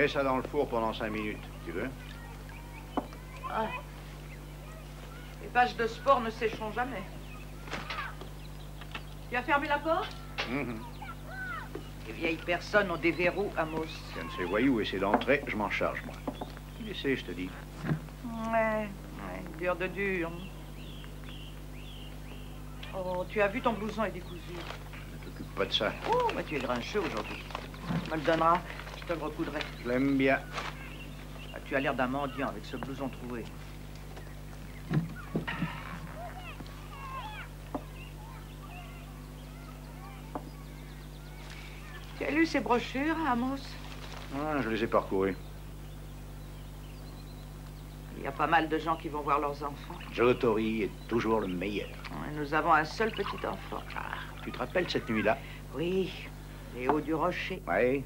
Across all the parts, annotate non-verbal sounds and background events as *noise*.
mets ça dans le four pendant cinq minutes, tu veux Les pages de sport ne sécheront jamais. Tu as fermé la porte Mhm. Les vieilles personnes ont des verrous, Amos. Tiens de ces voyous essaie d'entrer, je m'en charge, moi. Laissez, je te dis. Ouais, ouais, dur de dur. Oh, tu as vu ton blouson est décousu. Ne t'occupe pas de ça. Oh, mais tu es grincheux aujourd'hui. Tu me le donneras, je te le recoudrai. Je l'aime bien. Ah, tu as l'air d'un mendiant avec ce blouson troué? Tu as lu ces brochures, Amos? Ah, je les ai parcourus. Il y a pas mal de gens qui vont voir leurs enfants. Joe Torrey est toujours le meilleur. Et Nous avons un seul petit enfant. Ah, tu te rappelles cette nuit-là? Oui, Léo du Rocher. Oui.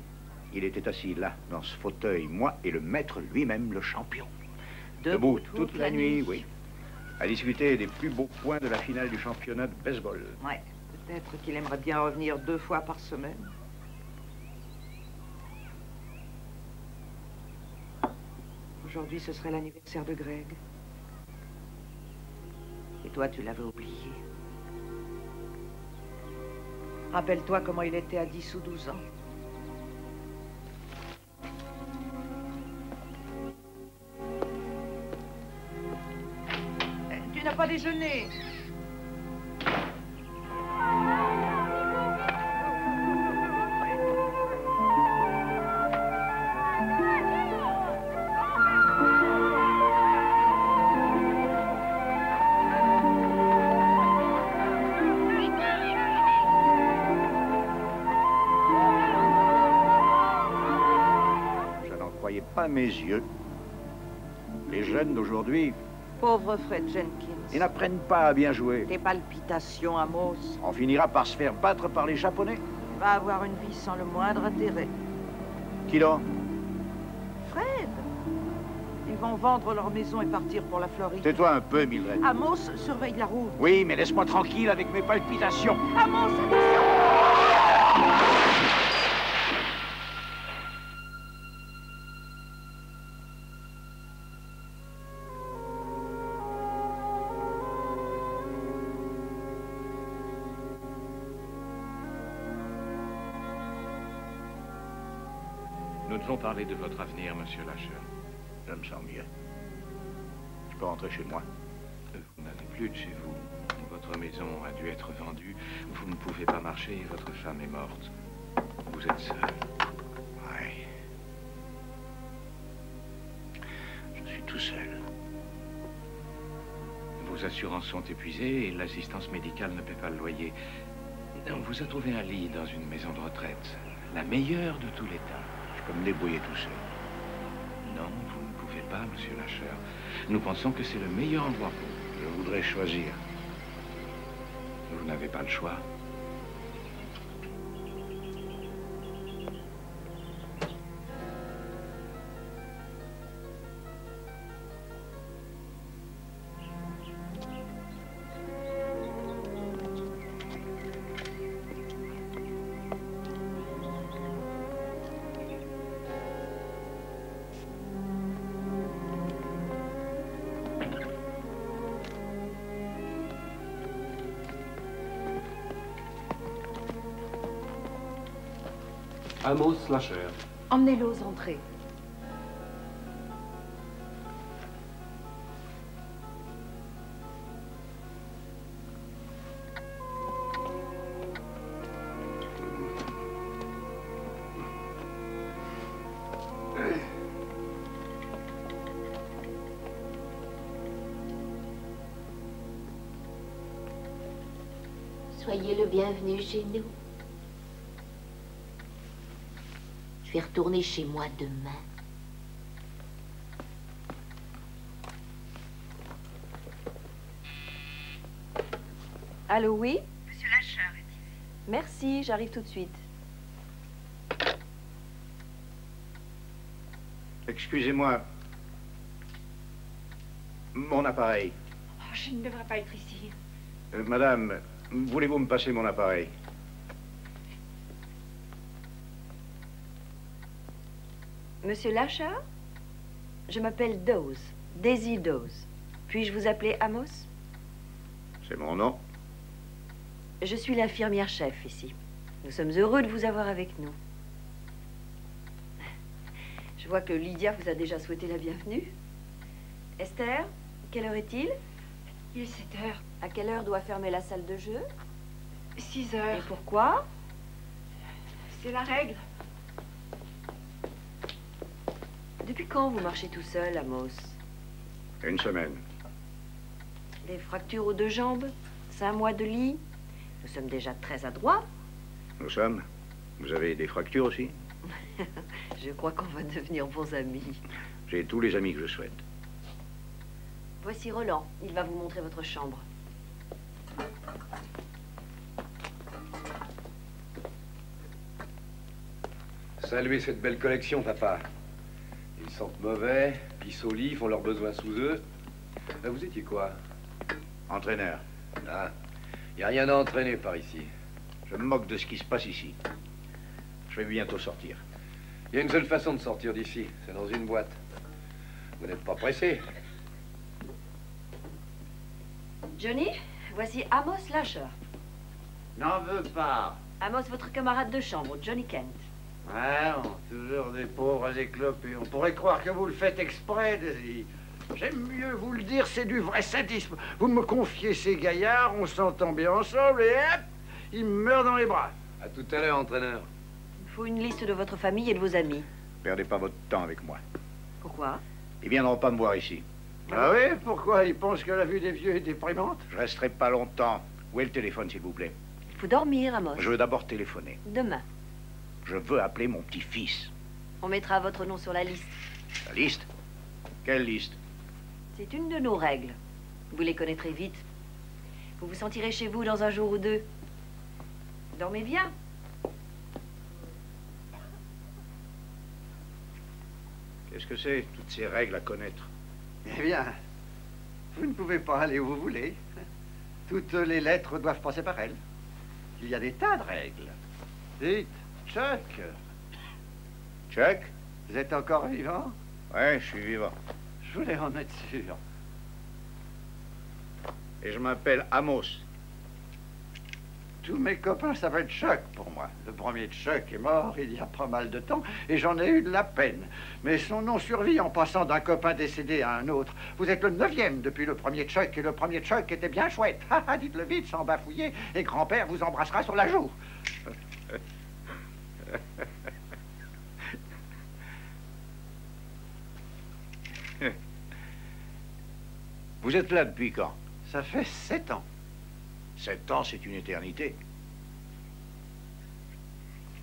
Il était assis là, dans ce fauteuil, moi et le maître lui-même, le champion. Debout toute, la nuit, oui. À discuter des plus beaux points de la finale du championnat de baseball. Ouais, peut-être qu'il aimerait bien revenir deux fois par semaine. Aujourd'hui, ce serait l'anniversaire de Greg. Et toi, tu l'avais oublié. Rappelle-toi comment il était à 10 ou 12 ans. Croyais pas mes yeux. Les jeunes d'aujourd'hui, Pauvre Fred Jenkins. ils n'apprennent pas à bien jouer. Tes palpitations, Amos. On finira par se faire battre par les Japonais. Va avoir une vie sans le moindre intérêt. Qui donc? Fred Ils vont vendre leur maison et partir pour la Floride. Tais-toi un peu, Mildred. Amos, surveille la route. Oui, mais laisse-moi tranquille avec mes palpitations. Amos, attention parler de votre avenir, monsieur Lasher. Je me sens mieux. Je peux rentrer chez moi. Vous n'allez plus de chez vous. Votre maison a dû être vendue. Vous ne pouvez pas marcher et votre femme est morte. Vous êtes seul. Oui. Je suis tout seul. Vos assurances sont épuisées et l'assistance médicale ne paie pas le loyer. On vous a trouvé un lit dans une maison de retraite. La meilleure de tous les temps. Je peux me débrouiller tout seul. Non, vous ne pouvez pas, monsieur Lasher. Nous pensons que c'est le meilleur endroit pour vous. Je voudrais choisir. Vous n'avez pas le choix. Amos Lasher. Emmenez-le aux entrées. Soyez le bienvenu chez nous. Vais retourner chez moi demain. Allô, oui Monsieur Lacheur est ici. Merci, j'arrive tout de suite. Excusez-moi. Mon appareil. Oh, je ne devrais pas être ici. Euh, madame, voulez-vous me passer mon appareil? Monsieur Lachar Je m'appelle Dawes, Daisy Dawes. Puis-je vous appeler Amos C'est mon nom. Je suis l'infirmière chef ici. Nous sommes heureux de vous avoir avec nous. Je vois que Lydia vous a déjà souhaité la bienvenue. Esther, quelle heure est-il? Il est 7 heures. À quelle heure doit fermer la salle de jeu? 6 Et heures. pourquoi? C'est la règle. Depuis quand vous marchez tout seul, Amos Une semaine. Des fractures aux deux jambes Cinq mois de lit Nous sommes déjà très adroits. Nous sommes. Vous avez des fractures aussi *laughs* Je crois qu'on va devenir bons amis. J'ai tous les amis que je souhaite. Voici Roland. Il va vous montrer votre chambre. Saluez cette belle collection, papa. Ils sentent mauvais, pissent au lit, font leurs besoins sous eux. Là, vous étiez quoi? Entraîneur, Ah, y a rien à entraîner par ici. je me moque de ce qui se passe ici. Je vais bientôt sortir. Il y a une seule façon de sortir d'ici, c'est dans une boîte. Vous n'êtes pas pressé Johnny, voici Amos Lasher. N'en veux pas. Amos, votre camarade de chambre, Johnny Kent. On, toujours des pauvres éclopés. On pourrait croire que vous le faites exprès, Daisy. J'aime mieux vous le dire, c'est du vrai sadisme. Vous me confiez ces gaillards, on s'entend bien ensemble et hop, ils me meurent dans les bras. À tout à l'heure, entraîneur. Il faut une liste de votre famille et de vos amis. Perdez pas votre temps avec moi. Pourquoi? Ils viendront pas me voir ici. Ah oui? Pourquoi? Ils pensent que la vue des vieux est déprimante? Je resterai pas longtemps. Où est le téléphone, s'il vous plaît? Il faut dormir, Amos. Je veux d'abord téléphoner. Demain. Je veux appeler mon petit-fils. On mettra votre nom sur la liste. La liste Quelle liste C'est une de nos règles. Vous les connaîtrez vite. Vous vous sentirez chez vous dans un jour ou deux. Dormez bien. Qu'est-ce que c'est, toutes ces règles à connaître Eh bien, vous ne pouvez pas aller où vous voulez. Toutes les lettres doivent passer par elles. Il y a des tas de règles. Dites, Chuck, Chuck vous êtes encore vivant? Ouais, je suis vivant. Je voulais en être sûr. Et je m'appelle Amos. Tous mes copains s'appellent Chuck pour moi. Le premier Chuck est mort il y a pas mal de temps et j'en ai eu de la peine. Mais son nom survit en passant d'un copain décédé à un autre. Vous êtes le neuvième depuis le premier Chuck et le premier Chuck était bien chouette. *laughs* Dites-le vite sans bafouiller et grand-père vous embrassera sur la joue. *laughs* Vous êtes là depuis quand? Ça fait sept ans. Sept ans, c'est une éternité.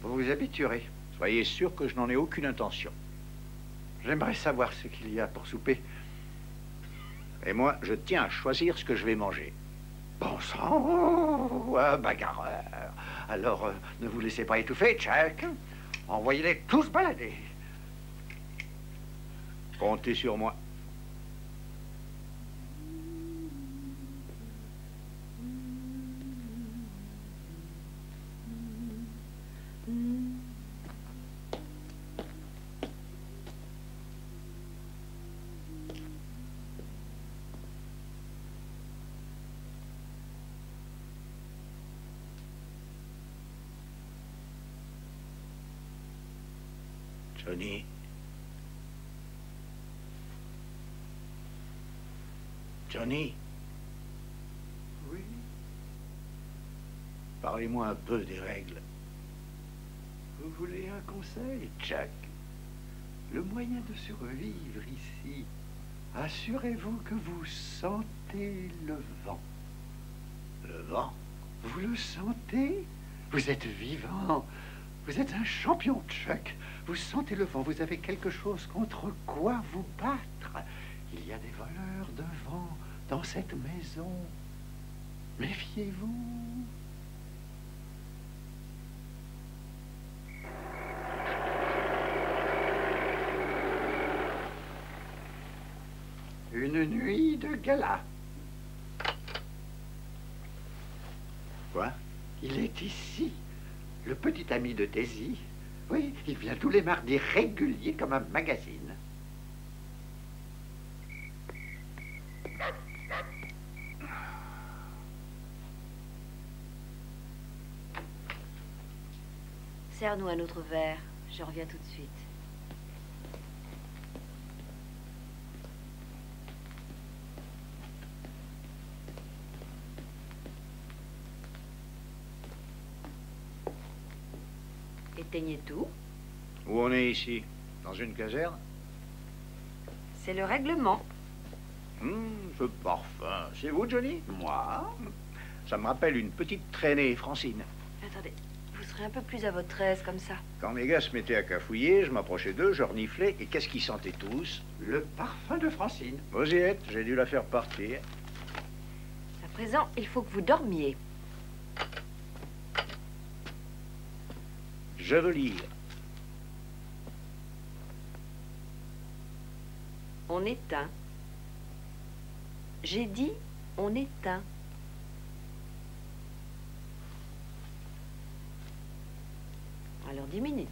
Vous vous habituerez. Soyez sûr que je n'en ai aucune intention. J'aimerais savoir ce qu'il y a pour souper. Et moi, je tiens à choisir ce que je vais manger. Bon sang, un bagarreur. Alors, euh, ne vous laissez pas étouffer, Chuck. Envoyez-les tous balader. Comptez sur moi. Johnny. Johnny, Oui. parlez-moi un peu des règles. Vous voulez un conseil, Chuck Le moyen de survivre ici, assurez-vous que vous sentez le vent. Le vent? Vous le sentez? Vous êtes vivant. Vous êtes un champion, Chuck. Vous sentez le vent, vous avez quelque chose contre quoi vous battre. Il y a des voleurs devant, dans cette maison. Méfiez-vous. Une nuit de gala. Quoi? Il est ici, le petit ami de Daisy. Oui, il vient tous les mardis réguliers comme un magazine. Serre-nous un autre verre. Je reviens tout de suite. Éteignez tout. Où on est ici Dans une caserne C'est le règlement. Hum, ce parfum. C'est vous, Johnny Moi Ça me rappelle une petite traînée, Francine. Attendez, vous serez un peu plus à votre aise comme ça. Quand mes gars se mettaient à cafouiller, je m'approchais d'eux, je reniflais, et qu'est-ce qu'ils sentaient tous Le parfum de Francine. Vous y êtes, j'ai dû la faire partir. À présent, il faut que vous dormiez. Je veux lire. On éteint. J'ai dit on éteint. Alors dix minutes.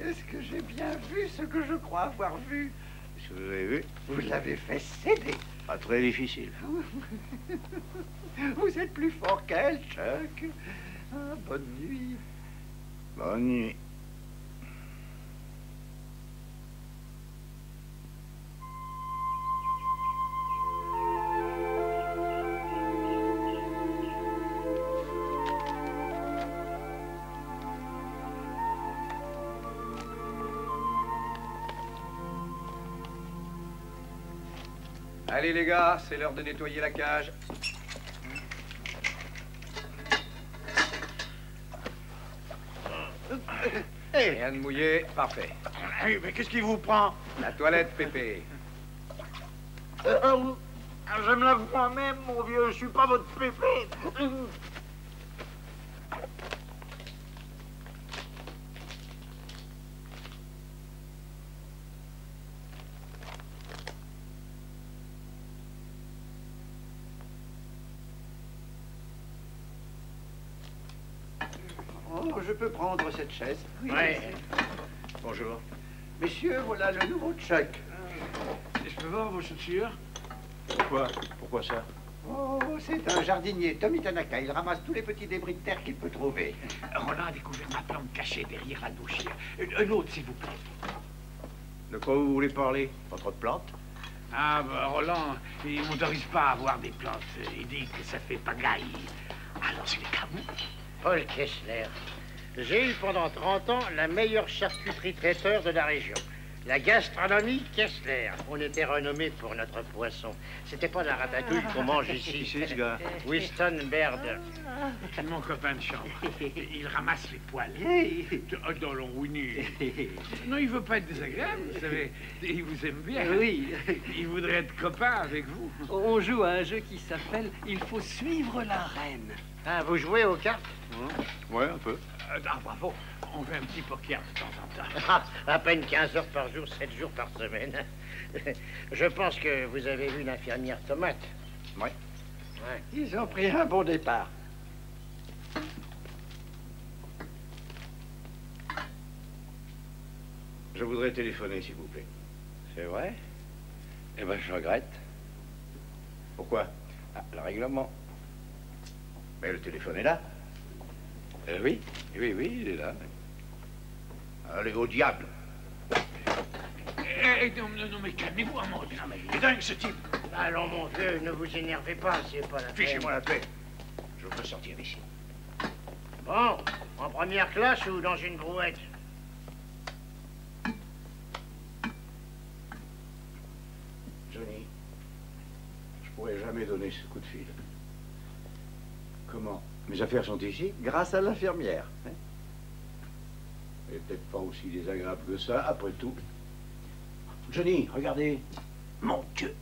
Est-ce que j'ai bien vu ce que je crois avoir vu? Qu'est-ce que vous avez vu Vous l'avez fait céder. Pas très difficile. Vous êtes plus fort qu'elle, Chuck. Ah, bonne nuit. Bonne nuit. Allez les gars, c'est l'heure de nettoyer la cage. Rien de mouillé, parfait. Mais qu'est-ce qui vous prend? La toilette, Pépé. Euh, Je me lave moi-même, mon vieux, je suis pas votre pépé. Oh, je peux prendre cette chaise. Ouais. Bonjour. Messieurs, voilà le nouveau Chuck. Je peux voir vos chaussures? Pourquoi? Pourquoi ça? Oh, c'est un jardinier, Tommy Tanaka. Il ramasse tous les petits débris de terre qu'il peut trouver. Roland a découvert ma plante cachée derrière la douche. Une, autre, s'il vous plaît. De quoi vous voulez parler? Votre plante Ah, bah, Roland, il m'autorise pas à avoir des plantes. Il dit que ça fait pagaille. Alors, c'est les vous. Paul Kessler. J'ai eu pendant 30 ans la meilleure charcuterie traiteur de la région. La gastronomie Kessler. On était renommé pour notre poisson. C'était pas la ratatouille qu'on *laughs* mange ici. c'est ce gars Winston Baird. Mon copain de chambre. Il ramasse les poils. Ah, Dans l'on Winnie. Non, il veut pas être désagréable, vous savez. Il vous aime bien. Oui, Il voudrait être copain avec vous. on joue à un jeu qui s'appelle Il faut suivre la reine. Ah, vous jouez aux cartes Ouais, un peu. Euh, Ah, bravo. On fait un petit poker de temps en temps. Ah, À peine 15 heures par jour, 7 jours par semaine. Je pense que vous avez vu l'infirmière Tomate. Ouais. Ouais. Ils ont pris un bon départ. Je voudrais téléphoner, s'il vous plaît. C'est vrai? Eh ben, je regrette. Pourquoi? Ah, le règlement. Mais le téléphone est là. Euh, oui, oui, oui, il est là. Allez, au diable. Eh, eh, non, non, non, mais calmez-vous, un mot. Non, mais il est dingue, ce type. Allons, mon vieux, ne vous énervez pas, c'est pas la peine. Fichez-moi la paix. Je veux sortir d'ici. Bon, en première classe ou dans une brouette? Johnny, je pourrais jamais donné ce coup de fil. Comment Mes affaires sont ici Grâce à l'infirmière. hein. Elle est peut-être pas aussi désagréable que ça, après tout. Johnny, regardez. Mon Dieu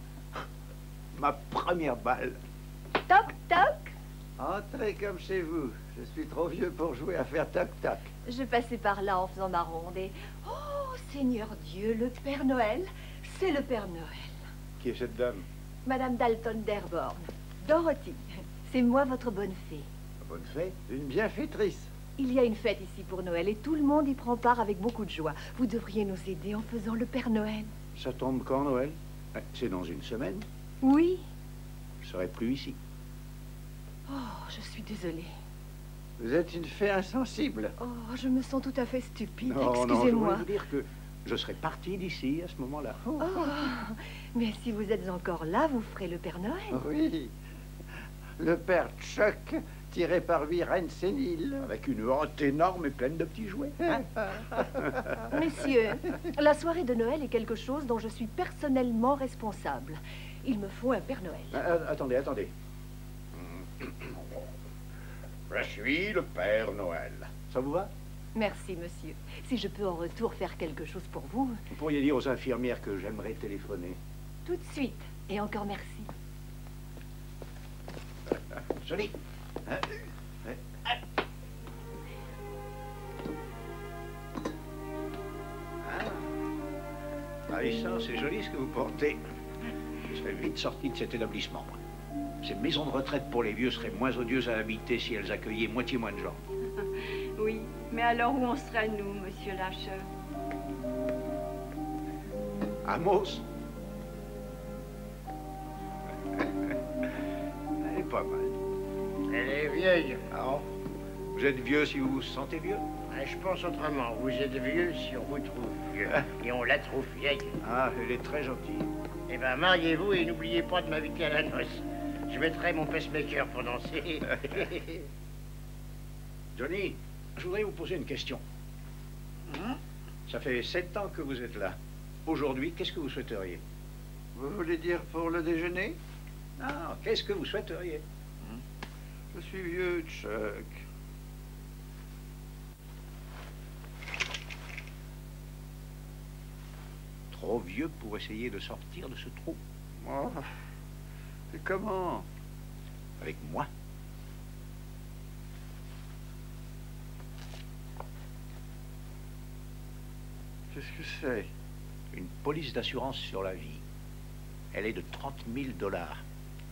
Ma première balle. Toc, toc. Entrez comme chez vous. Je suis trop vieux pour jouer à faire toc-toc. Je passais par là en faisant ma ronde et... Oh, Seigneur Dieu, le Père Noël, c'est le Père Noël. Qui est cette dame? Madame Dalton d'Airborne. Dorothy, c'est moi votre bonne fée. Bonne fête. Une bienfaitrice. Il y a une fête ici pour Noël et tout le monde y prend part avec beaucoup de joie. Vous devriez nous aider en faisant le Père Noël. Ça tombe quand, Noël? C'est dans une semaine. Oui. Je serai plus ici. Oh, je suis désolée. Vous êtes une fée insensible. Oh, je me sens tout à fait stupide. Je Excusez-moi. voulais vous dire que je serai parti d'ici à ce moment-là. Oh, mais si vous êtes encore là, vous ferez le Père Noël. Oui. Le père Chuck, tiré par huit reines séniles. Avec une hôte énorme et pleine de petits jouets. *laughs* hein *laughs* Messieurs, la soirée de Noël est quelque chose dont je suis personnellement responsable. Il me faut un Père Noël. Ah, ah, attendez, attendez. *coughs* Je suis le Père Noël. Ça vous va? Merci, monsieur. Si je peux en retour faire quelque chose pour vous, Vous pourriez dire aux infirmières que j'aimerais téléphoner. tout de suite. Et encore merci. *laughs* Johnny Hein Ah, et ça, c'est joli ce que vous portez. Je serais vite sorti de cet établissement. Ces maisons de retraite pour les vieux seraient moins odieuses à habiter si elles accueillaient moitié moins de gens. *laughs* Oui, mais alors où en serait nous, monsieur Lâcheur Amos *laughs* est pas mal. Elle est vieille. Vous êtes vieux si vous vous sentez vieux? Ah, Je pense autrement. Vous êtes vieux si on vous trouve vieux. Et on la trouve vieille. Ah, elle est très gentille. Eh ben, mariez-vous et n'oubliez pas de m'inviter à la noce. Je mettrai mon pacemaker pour danser. *laughs* Johnny, je voudrais vous poser une question. Ça fait sept ans que vous êtes là. Aujourd'hui, qu'est-ce que vous souhaiteriez? Vous voulez dire pour le déjeuner? Non, qu'est-ce que vous souhaiteriez Je suis vieux, Chuck. Trop vieux pour essayer de sortir de ce trou. Oh. Et comment Avec moi. Qu'est-ce que c'est? Une police d'assurance sur la vie. Elle est de 30 000 dollars.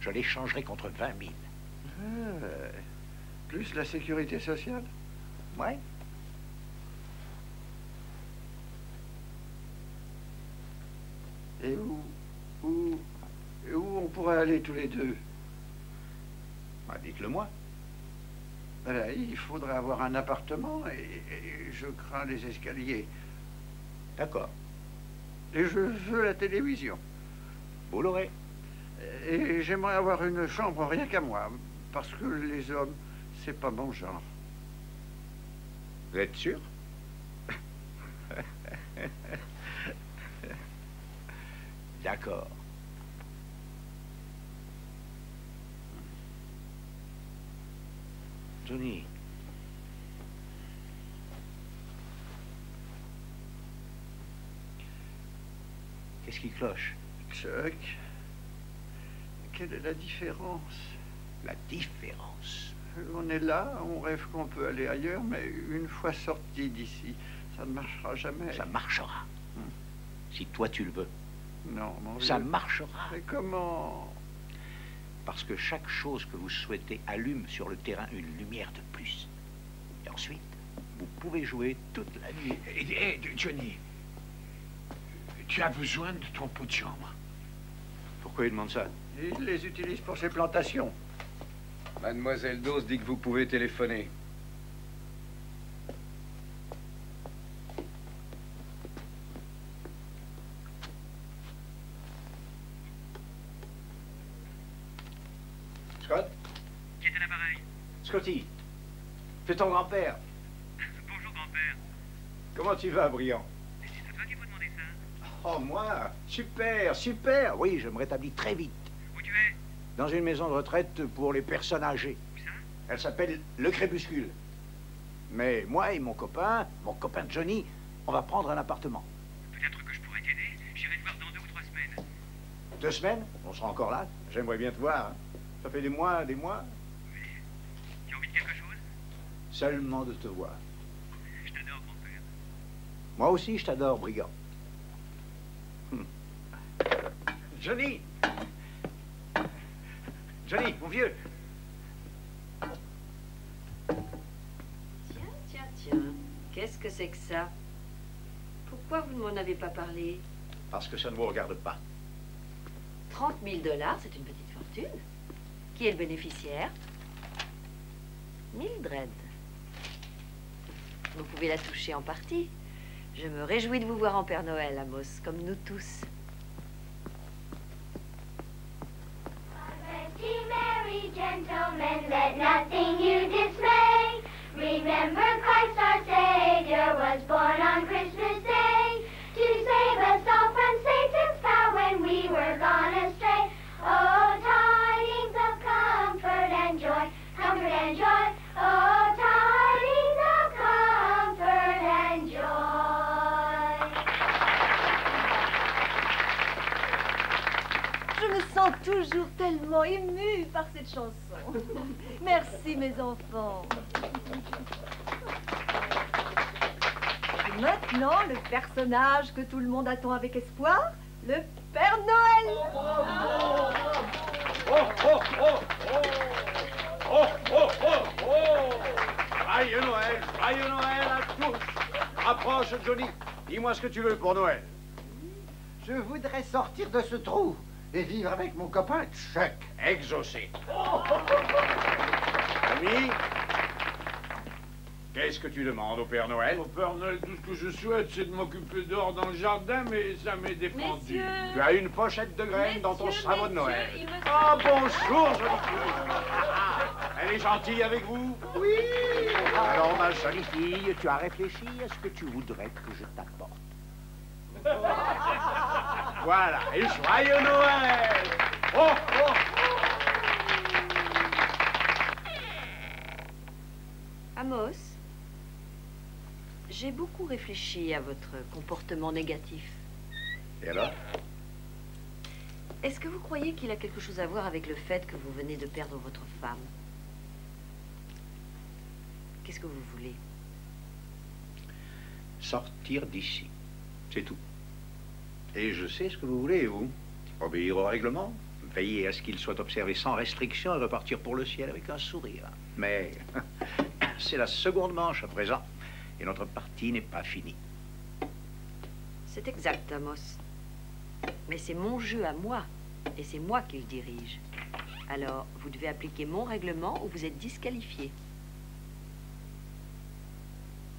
Je l'échangerai contre 20 000. Ah, Plus la sécurité sociale? Ouais. Et où, où, où on pourrait aller tous les deux? Bah, Dites-le moi. Voilà, Il faudrait avoir un appartement et, et je crains les escaliers. D'accord. Et je veux la télévision. Vous l'aurez. Et j'aimerais avoir une chambre rien qu'à moi, parce que les hommes, c'est pas mon genre. Vous êtes sûr? D'accord. Johnny. Qu'est-ce qui cloche? Chuck, quelle est la différence? La différence. On est là, on rêve qu'on peut aller ailleurs, mais une fois sorti d'ici, ça ne marchera jamais. Ça marchera. Si toi tu le veux. Non, mon Ça vieux. marchera. Mais comment? Parce que chaque chose que vous souhaitez allume sur le terrain une lumière de plus. Et ensuite, vous pouvez jouer toute la nuit. Eh, eh, Johnny, tu as besoin de ton pot de chambre. Pourquoi il demande ça? Il les utilise pour ses plantations. Mademoiselle Dose dit que vous pouvez téléphoner. Scott? Qui est à l'appareil? Scotty C'est ton grand-père. Bonjour, grand-père. Comment tu vas, Briand C'est toi qui demandé ça Oh, moi? Super, super Oui, je me rétablis très vite. Dans une maison de retraite pour les personnes âgées. Elle s'appelle Le Crépuscule. Mais moi et mon copain, mon copain Johnny, on va prendre un appartement. Peut-être que je pourrais t'aider. J'irai te voir dans deux ou trois semaines. Deux semaines? On sera encore là J'aimerais bien te voir. Ça fait des mois, des mois. Tu as envie de quelque chose? Seulement de te voir. Je t'adore, grand-père. Moi aussi, je t'adore, brigand. Hmm. Johnny Johnny, mon vieux Tiens, tiens, tiens. Qu'est-ce que c'est que ça? Pourquoi vous ne m'en avez pas parlé? Parce que ça ne vous regarde pas. 30 000 dollars, c'est une petite fortune. Qui est le bénéficiaire? Mildred. Vous pouvez la toucher en partie. Je me réjouis de vous voir en Père Noël, Amos, comme nous tous. Émue par cette chanson. *laughs* Merci mes enfants. Et maintenant, le personnage que tout le monde attend avec espoir, le Père Noël. Oh, oh, oh, oh Oh, oh, oh, oh Joyeux Noël, joyeux Noël à tous Approche, Johnny. Dis-moi ce que tu veux pour Noël. Je voudrais sortir de ce trou et vivre avec mon copain Chuck. Exaucé. *laughs* Ami, qu'est-ce que tu demandes au Père Noël? Au Père Noël, tout ce que je souhaite, c'est de m'occuper dehors dans le jardin, mais ça m'est défendu. Tu as une pochette de graines dans ton savon de Noël. me Ah, bonjour, jolie fille. Elle est gentille avec vous? Oui. Alors, ma jolie fille, tu as réfléchi à ce que tu voudrais que je t'apporte. *laughs* Voilà, et joyeux Noël. Oh, oh, Amos, j'ai beaucoup réfléchi à votre comportement négatif. Et alors? Est-ce que vous croyez qu'il a quelque chose à voir avec le fait que vous venez de perdre votre femme? Qu'est-ce que vous voulez? Sortir d'ici, c'est tout. Et je sais ce que vous voulez, vous. Obéir au règlement, veiller à ce qu'il soit observé sans restriction et repartir pour le ciel avec un sourire. Mais *laughs* c'est la seconde manche à présent, et notre partie n'est pas finie. C'est exact, Amos. Mais c'est mon jeu à moi, et c'est moi qui le dirige. Alors, vous devez appliquer mon règlement ou vous êtes disqualifié.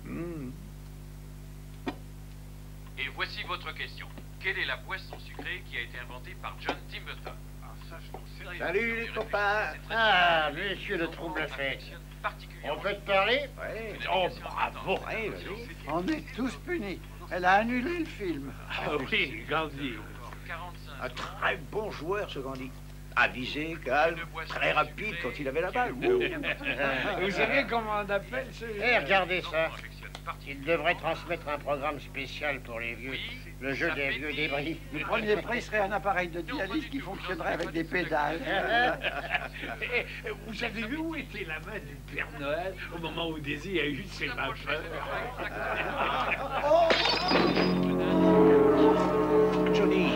Hmm. Et voici votre question. Quelle est la boisson sucrée qui a été inventée par John Timberton Ah, ça, je. Salut les copains Ah, monsieur le trouble fait. On peut te parler? Oh, bravo On est tous punis. Elle a annulé le film. Ah oui, Gandhi. Un très bon joueur, ce Gandhi. Avisé, calme, très rapide quand il avait la balle. *laughs* Vous savez comment on appelle ce... Eh, regardez ça. Il devrait transmettre un programme spécial pour les vieux. Le jeu des vieux débris. Le premier prix serait un appareil de dialyse qui fonctionnerait avec des pédales. *laughs* Vous avez vu où était la main du Père Noël au moment où Daisy a eu ses vapeurs *laughs* Johnny,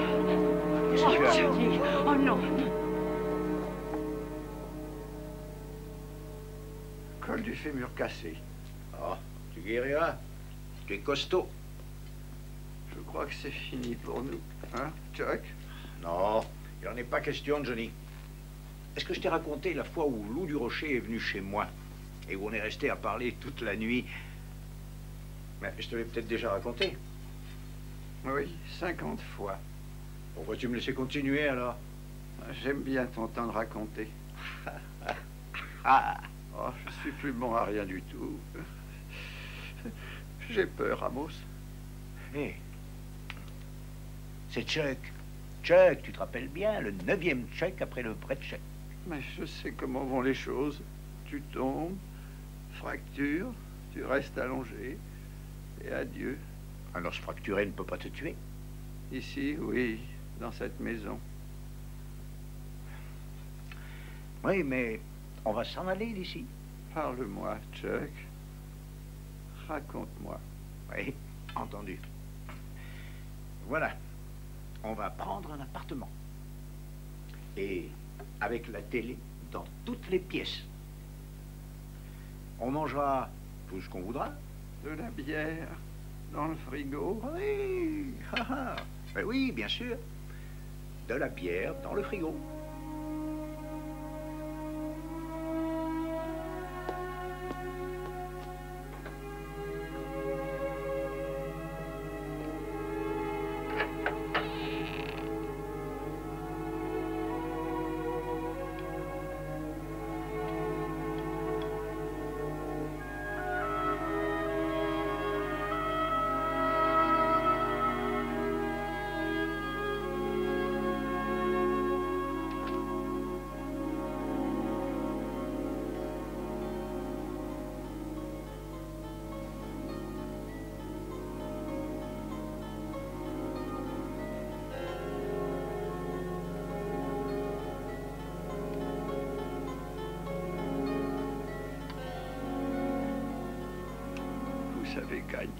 qu'est-ce que tu as Johnny, oh non. Col du fémur cassé. Oh, tu es costaud. Je crois que c'est fini pour nous. Hein, Chuck? Non, il n'en est pas question, Johnny. Est-ce que je t'ai raconté la fois où Lou du Rocher est venu chez moi et où on est resté à parler toute la nuit? Mais je te l'ai peut-être déjà raconté. Oui, 50 fois. Pourquoi tu me laissais continuer alors? J'aime bien t'entendre raconter. Ah *laughs* Oh, je suis plus bon à rien du tout. J'ai peur, Amos. Hé, c'est Chuck. Chuck, tu te rappelles bien, le neuvième Chuck après le vrai Chuck. Mais je sais comment vont les choses. Tu tombes, fracture, tu restes allongé, et adieu. Un os fracturé ne peut pas te tuer. Ici, oui, dans cette maison. Oui, mais on va s'en aller d'ici. Parle-moi, Chuck. Raconte-moi. Oui, entendu. Voilà. On va prendre un appartement. Et avec la télé dans toutes les pièces. On mangera tout ce qu'on voudra. De la bière dans le frigo Oui. Ben *laughs* oui, bien sûr. De la bière dans le frigo.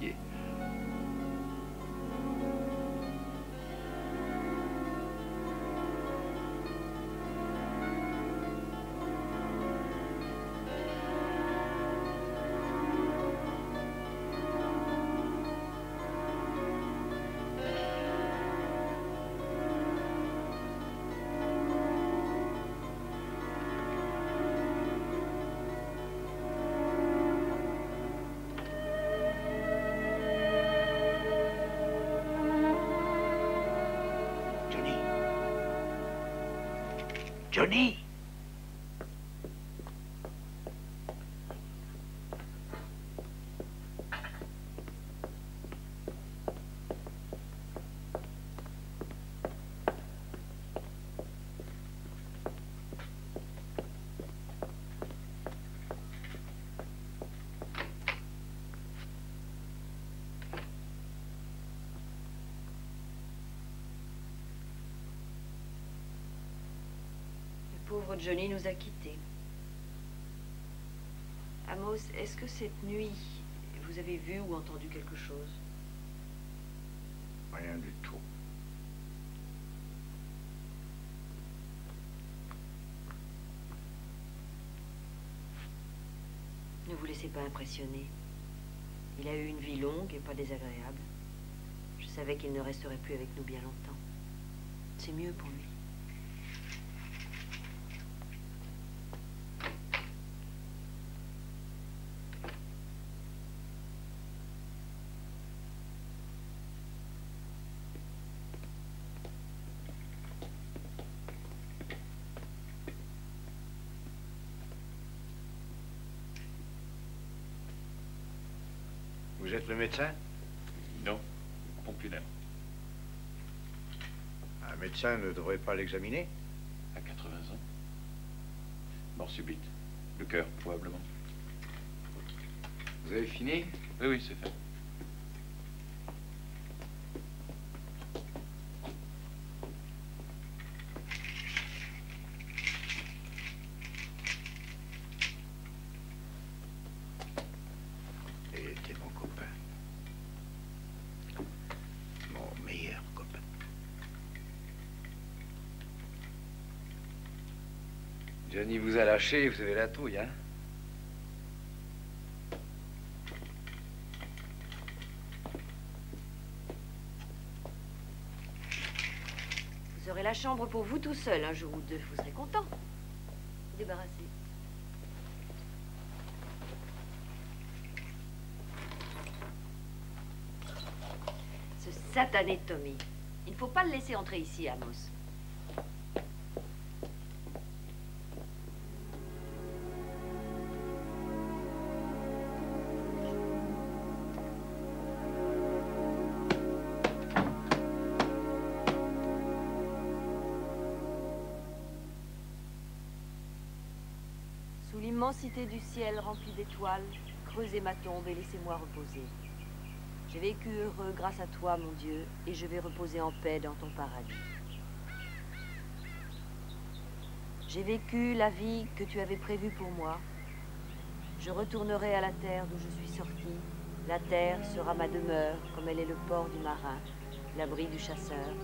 Avez Johnny Johnny nous a quittés. Amos, est-ce que cette nuit, vous avez vu ou entendu quelque chose? Rien du tout. Ne vous laissez pas impressionner. Il a eu une vie longue et pas désagréable. Je savais qu'il ne resterait plus avec nous bien longtemps. C'est mieux pour lui. Vous êtes le médecin? Non, pompulaire. Un médecin ne devrait pas l'examiner? À 80 ans. Mort subite. Le cœur, probablement. Vous avez fini? Oui, oui, c'est fait. Il était mon copain. Mon meilleur copain. Vous avez la trouille, hein Vous aurez la chambre pour vous tout seul un jour ou deux. Vous serez content. Débarrassé. Ce satané Tommy. Il ne faut pas le laisser entrer ici, Amos. Du ciel rempli d'étoiles, creusez ma tombe et laissez-moi reposer. J'ai vécu heureux grâce à toi, mon Dieu, et je vais reposer en paix dans ton paradis. J'ai vécu la vie que tu avais prévue pour moi. Je retournerai à la terre d'où je suis sorti. La terre sera ma demeure, comme elle est le port du marin, l'abri du chasseur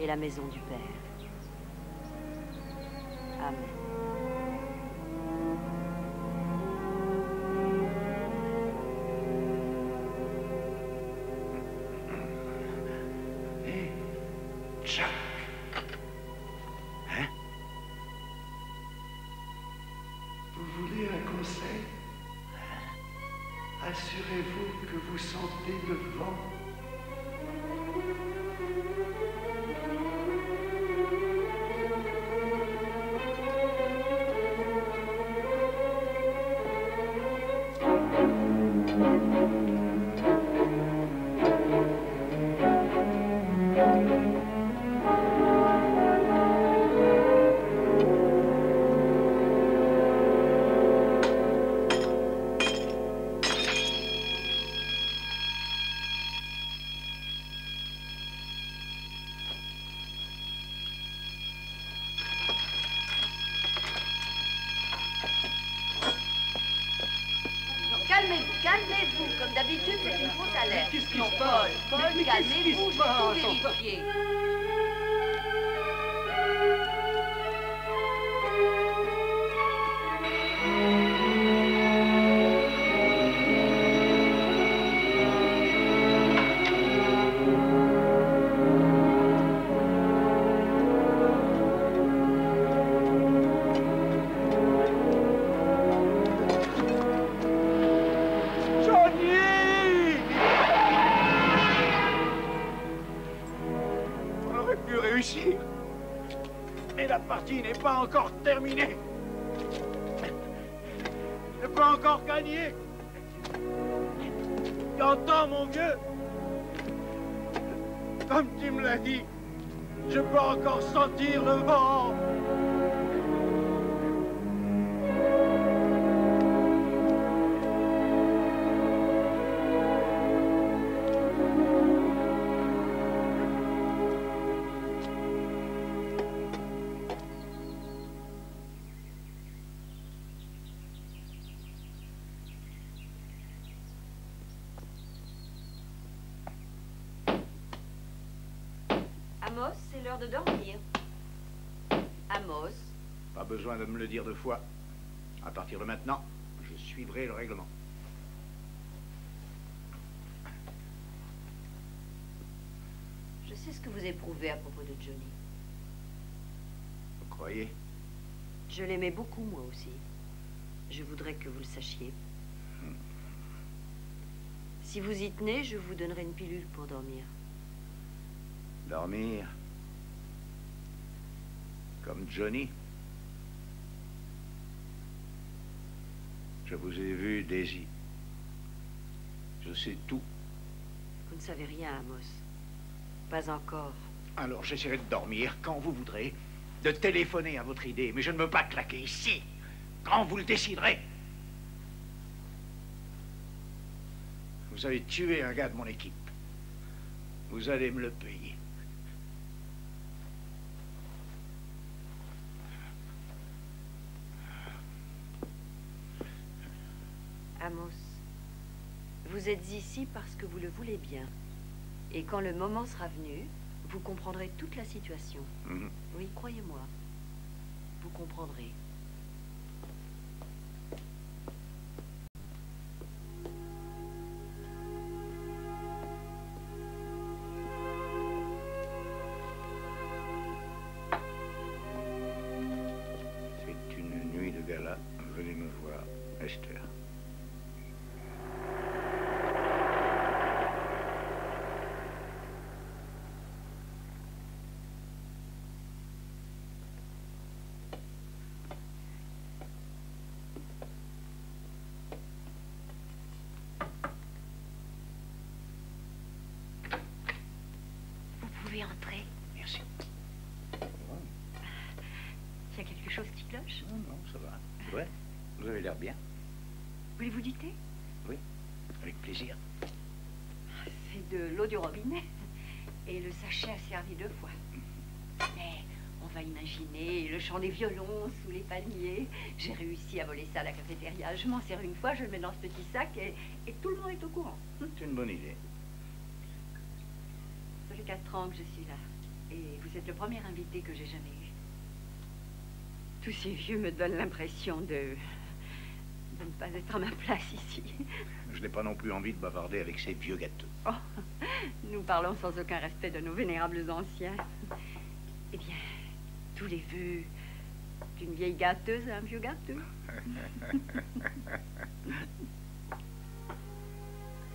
et la maison du Père. Amen. Pas encore gagnée. T'entends, mon vieux Comme tu me l'as dit, je peux encore sentir le vent. L'heure de dormir. Amos, Pas besoin de me le dire deux fois. À partir de maintenant, je suivrai le règlement. je sais ce que vous éprouvez à propos de Johnny. Vous croyez? Je l'aimais beaucoup, moi aussi. Je voudrais que vous le sachiez. Si vous y tenez, je vous donnerai une pilule pour dormir. Dormir? Comme Johnny Je vous ai vu, Daisy. Je sais tout. Vous ne savez rien, Amos. Pas encore. Alors j'essaierai de dormir quand vous voudrez, de téléphoner à votre idée, mais je ne veux pas claquer ici, quand vous le déciderez. Vous avez tué un gars de mon équipe. Vous allez me le payer. Amos, vous êtes ici parce que vous le voulez bien. Et quand le moment sera venu, vous comprendrez toute la situation. Mhm. Oui, croyez-moi. Vous comprendrez. Merci. Il y a quelque chose qui cloche? Non, non, ça va. C'est vrai? Vous avez avez l'air bien. Voulez-vous du thé? Oui, avec plaisir. C'est de l'eau du robinet. Et le sachet a servi deux fois. Mais on va imaginer le chant des violons sous les palmiers. J'ai réussi à voler ça à la cafétéria. Je m'en sers une fois, je le mets dans ce petit sac et, et tout le monde est au courant. C'est une bonne idée. Fait quatre ans que je suis là. Et vous êtes le premier invité que j'ai jamais eu. Tous ces vieux me donnent l'impression de... de ne pas être à ma place ici. Je n'ai pas non plus envie de bavarder avec ces vieux gâteux. Oh, nous parlons sans aucun respect de nos vénérables anciens. Eh bien, tous les vœux d'une vieille gâteuse à un vieux gâteux. *laughs*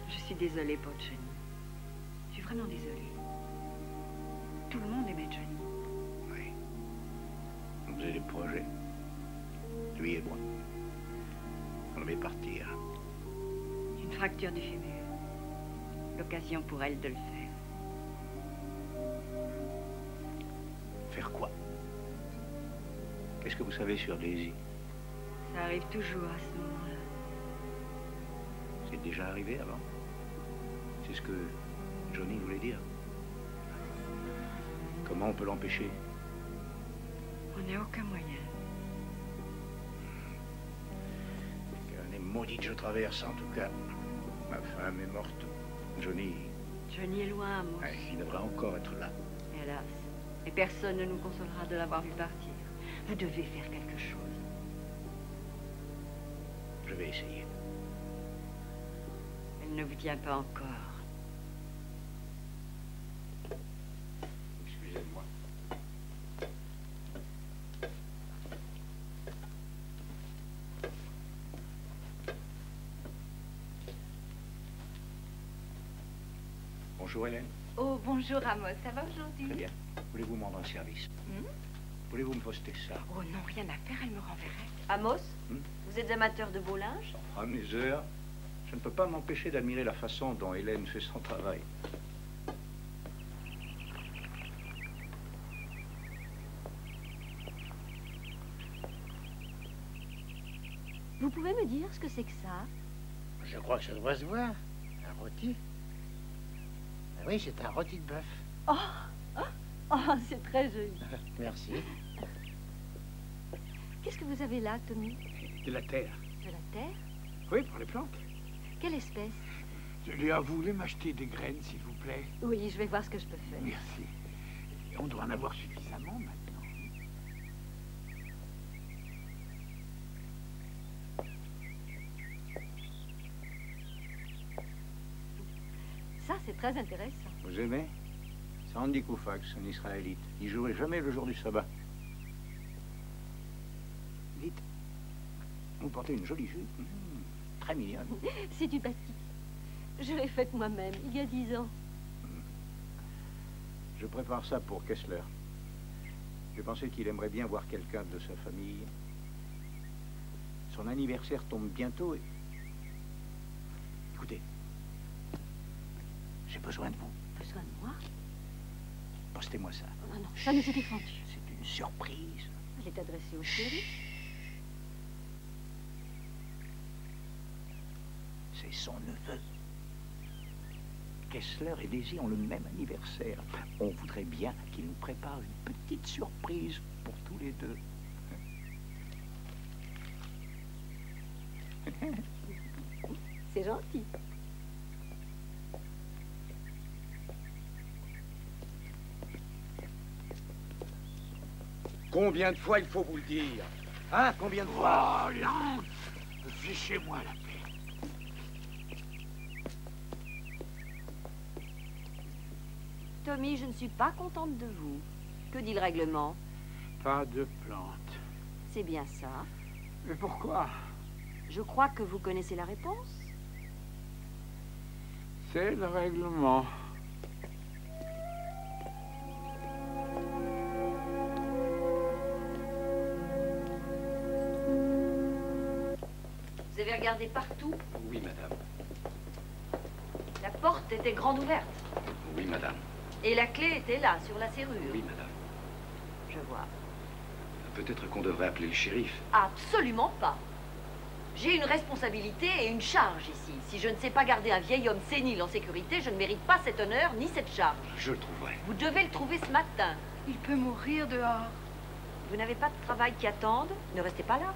Je suis désolée Johnny. Je suis vraiment désolée. Tout le monde aimait Johnny. Vous avez des projets. Lui et moi. On devait partir. Une fracture du fémur. L'occasion pour elle de le faire. Faire quoi? Qu'est-ce que vous savez sur Daisy? Ça arrive toujours à ce moment-là. C'est déjà arrivé avant C'est ce que Johnny voulait dire. Comment on peut l'empêcher? On n'a aucun moyen. Quelle année maudite je traverse, en tout cas. Ma femme est morte. Johnny, Johnny est loin, moi. ouais, il devrait encore être là. Hélas. Et personne ne nous consolera de l'avoir vu partir. Vous devez faire quelque chose. Je vais essayer. Elle ne vous tient pas encore. Bonjour Hélène. Oh, bonjour Amos, ça va aujourd'hui? Très bien. Voulez-vous me rendre un service? Hmm? Voulez-vous me poster ça? Oh non, rien à faire, elle me renverrait. Amos, Hmm? Vous êtes amateur de beau linge? À mes heures, je ne peux pas m'empêcher d'admirer la façon dont Hélène fait son travail. Vous pouvez me dire ce que c'est que ça? Je crois que ça doit se voir. Un rôti. Oui, c'est un rôti de bœuf. Oh, oh, oh, c'est très joli. *laughs* Merci. Qu'est-ce que vous avez là, Tommy? De la terre. De la terre? Oui, pour les plantes. Quelle espèce? Léa, vous voulez m'acheter des graines, s'il vous plaît Oui, je vais voir ce que je peux faire. Merci. On doit en avoir suffisamment maintenant. Très intéressant. Vous aimez C'est Andy Koufax, un Israélite. Il jouait jamais le jour du sabbat. Dites, vous portez une jolie jupe. Mmh, très mignonne. *laughs* C'est du batik. Je l'ai faite moi-même, il y a dix ans. Je prépare ça pour Kessler. Je pensais qu'il aimerait bien voir quelqu'un de sa famille. Son anniversaire tombe bientôt et... Écoutez, besoin de vous. Besoin de moi? Postez-moi ça. Non, non, ça nous est défendu. C'est une surprise. Elle est adressée au chéri. C'est son neveu. Kessler et Daisy ont le même anniversaire. On voudrait bien qu'il nous prépare une petite surprise pour tous les deux. C'est gentil. Combien de fois il faut vous le dire Hein Combien de fois Oh, lente Fichez-moi la paix. Tommy, je ne suis pas contente de vous. Que dit le règlement Pas de plantes. C'est bien ça. Mais pourquoi Je crois que vous connaissez la réponse. C'est le règlement. Regardé partout Oui, madame. La porte était grande ouverte. Oui, madame. Et la clé était là, sur la serrure. Oui, madame. Je vois. Peut-être qu'on devrait appeler le shérif. Absolument pas. J'ai une responsabilité et une charge ici. Si je ne sais pas garder un vieil homme sénile en sécurité, je ne mérite pas cet honneur ni cette charge. Je le trouverai. Vous devez le trouver ce matin. Il peut mourir dehors. Vous n'avez pas de travail qui attende? Ne restez pas là.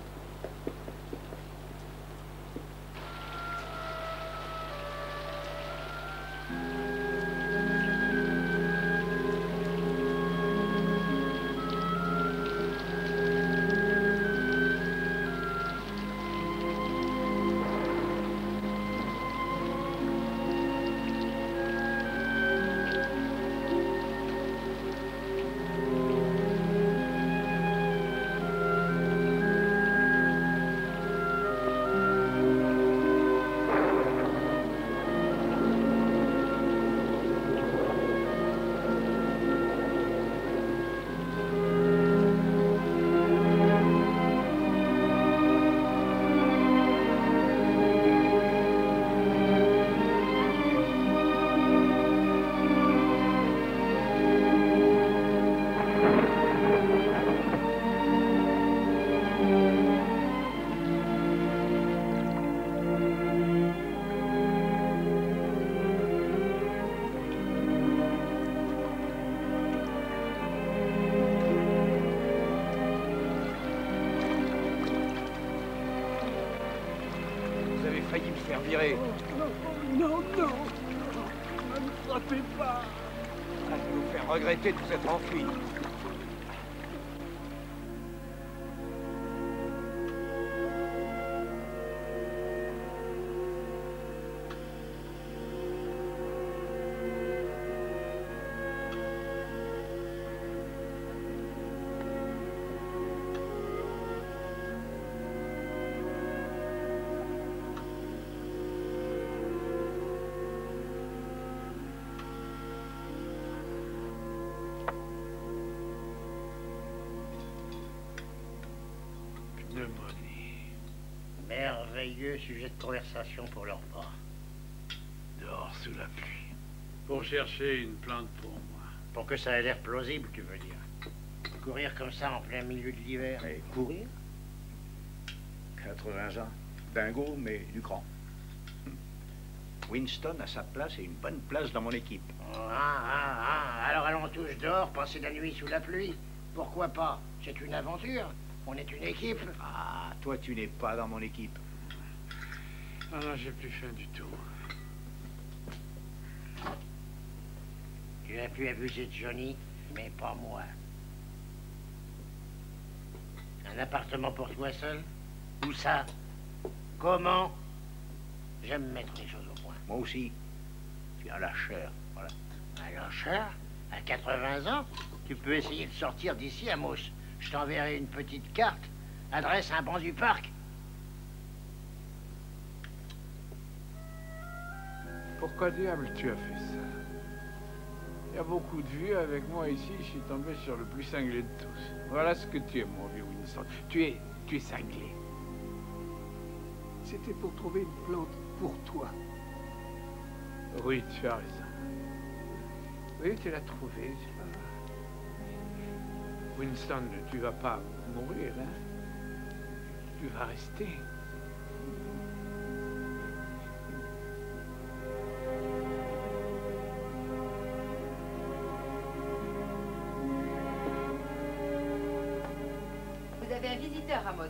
Merveilleux sujet de conversation pour leur part. Dehors sous la pluie. Pour chercher une plante pour moi. Pour que ça ait l'air plausible, tu veux dire. Courir comme ça en plein milieu de l'hiver. Et courir? 80 ans. Dingo, mais du cran. *laughs* Winston a sa place et une bonne place dans mon équipe. Ah, ah, ah. Alors allons tous dehors, passer la nuit sous la pluie. Pourquoi pas? C'est une aventure. On est une équipe. Ah, toi, tu n'es pas dans mon équipe. Ah non, j'ai plus faim du tout. Tu as pu abuser de Johnny, mais pas moi. Un appartement pour toi seul? Où ça? Comment? J'aime mettre les choses au point. Moi aussi. Tu es un lâcheur, voilà. Un lâcheur? À 80 ans? Tu peux essayer de sortir d'ici, Amos. Je t'enverrai une petite carte. Adresse un banc du parc. Pourquoi diable tu as fait ça? Il y a beaucoup de vieux avec moi ici, je suis tombé sur le plus cinglé de tous. Voilà ce que tu es, mon vieux Winston. Tu es, tu es cinglé. C'était pour trouver une plante pour toi. Oui, tu as raison. Oui, tu l'as trouvé. Winston, tu vas pas mourir, hein? Tu vas rester.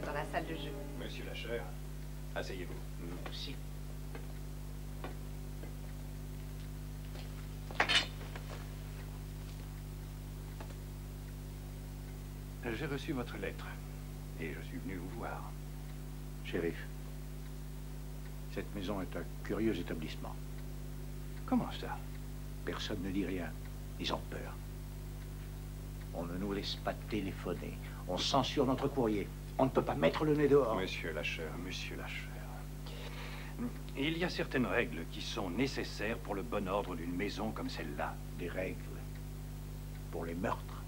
Dans la salle de jeu. Monsieur Lacheur, asseyez-vous. Merci. J'ai reçu votre lettre et je suis venu vous voir. Shérif, cette maison est un curieux établissement. Comment ça? Personne ne dit rien. Ils ont peur. On ne nous laisse pas téléphoner. On censure notre courrier. On ne peut pas mettre le nez dehors. Monsieur Lacheur, monsieur Lacheur. Il y a certaines règles qui sont nécessaires pour le bon ordre d'une maison comme celle-là. Des règles pour les meurtres.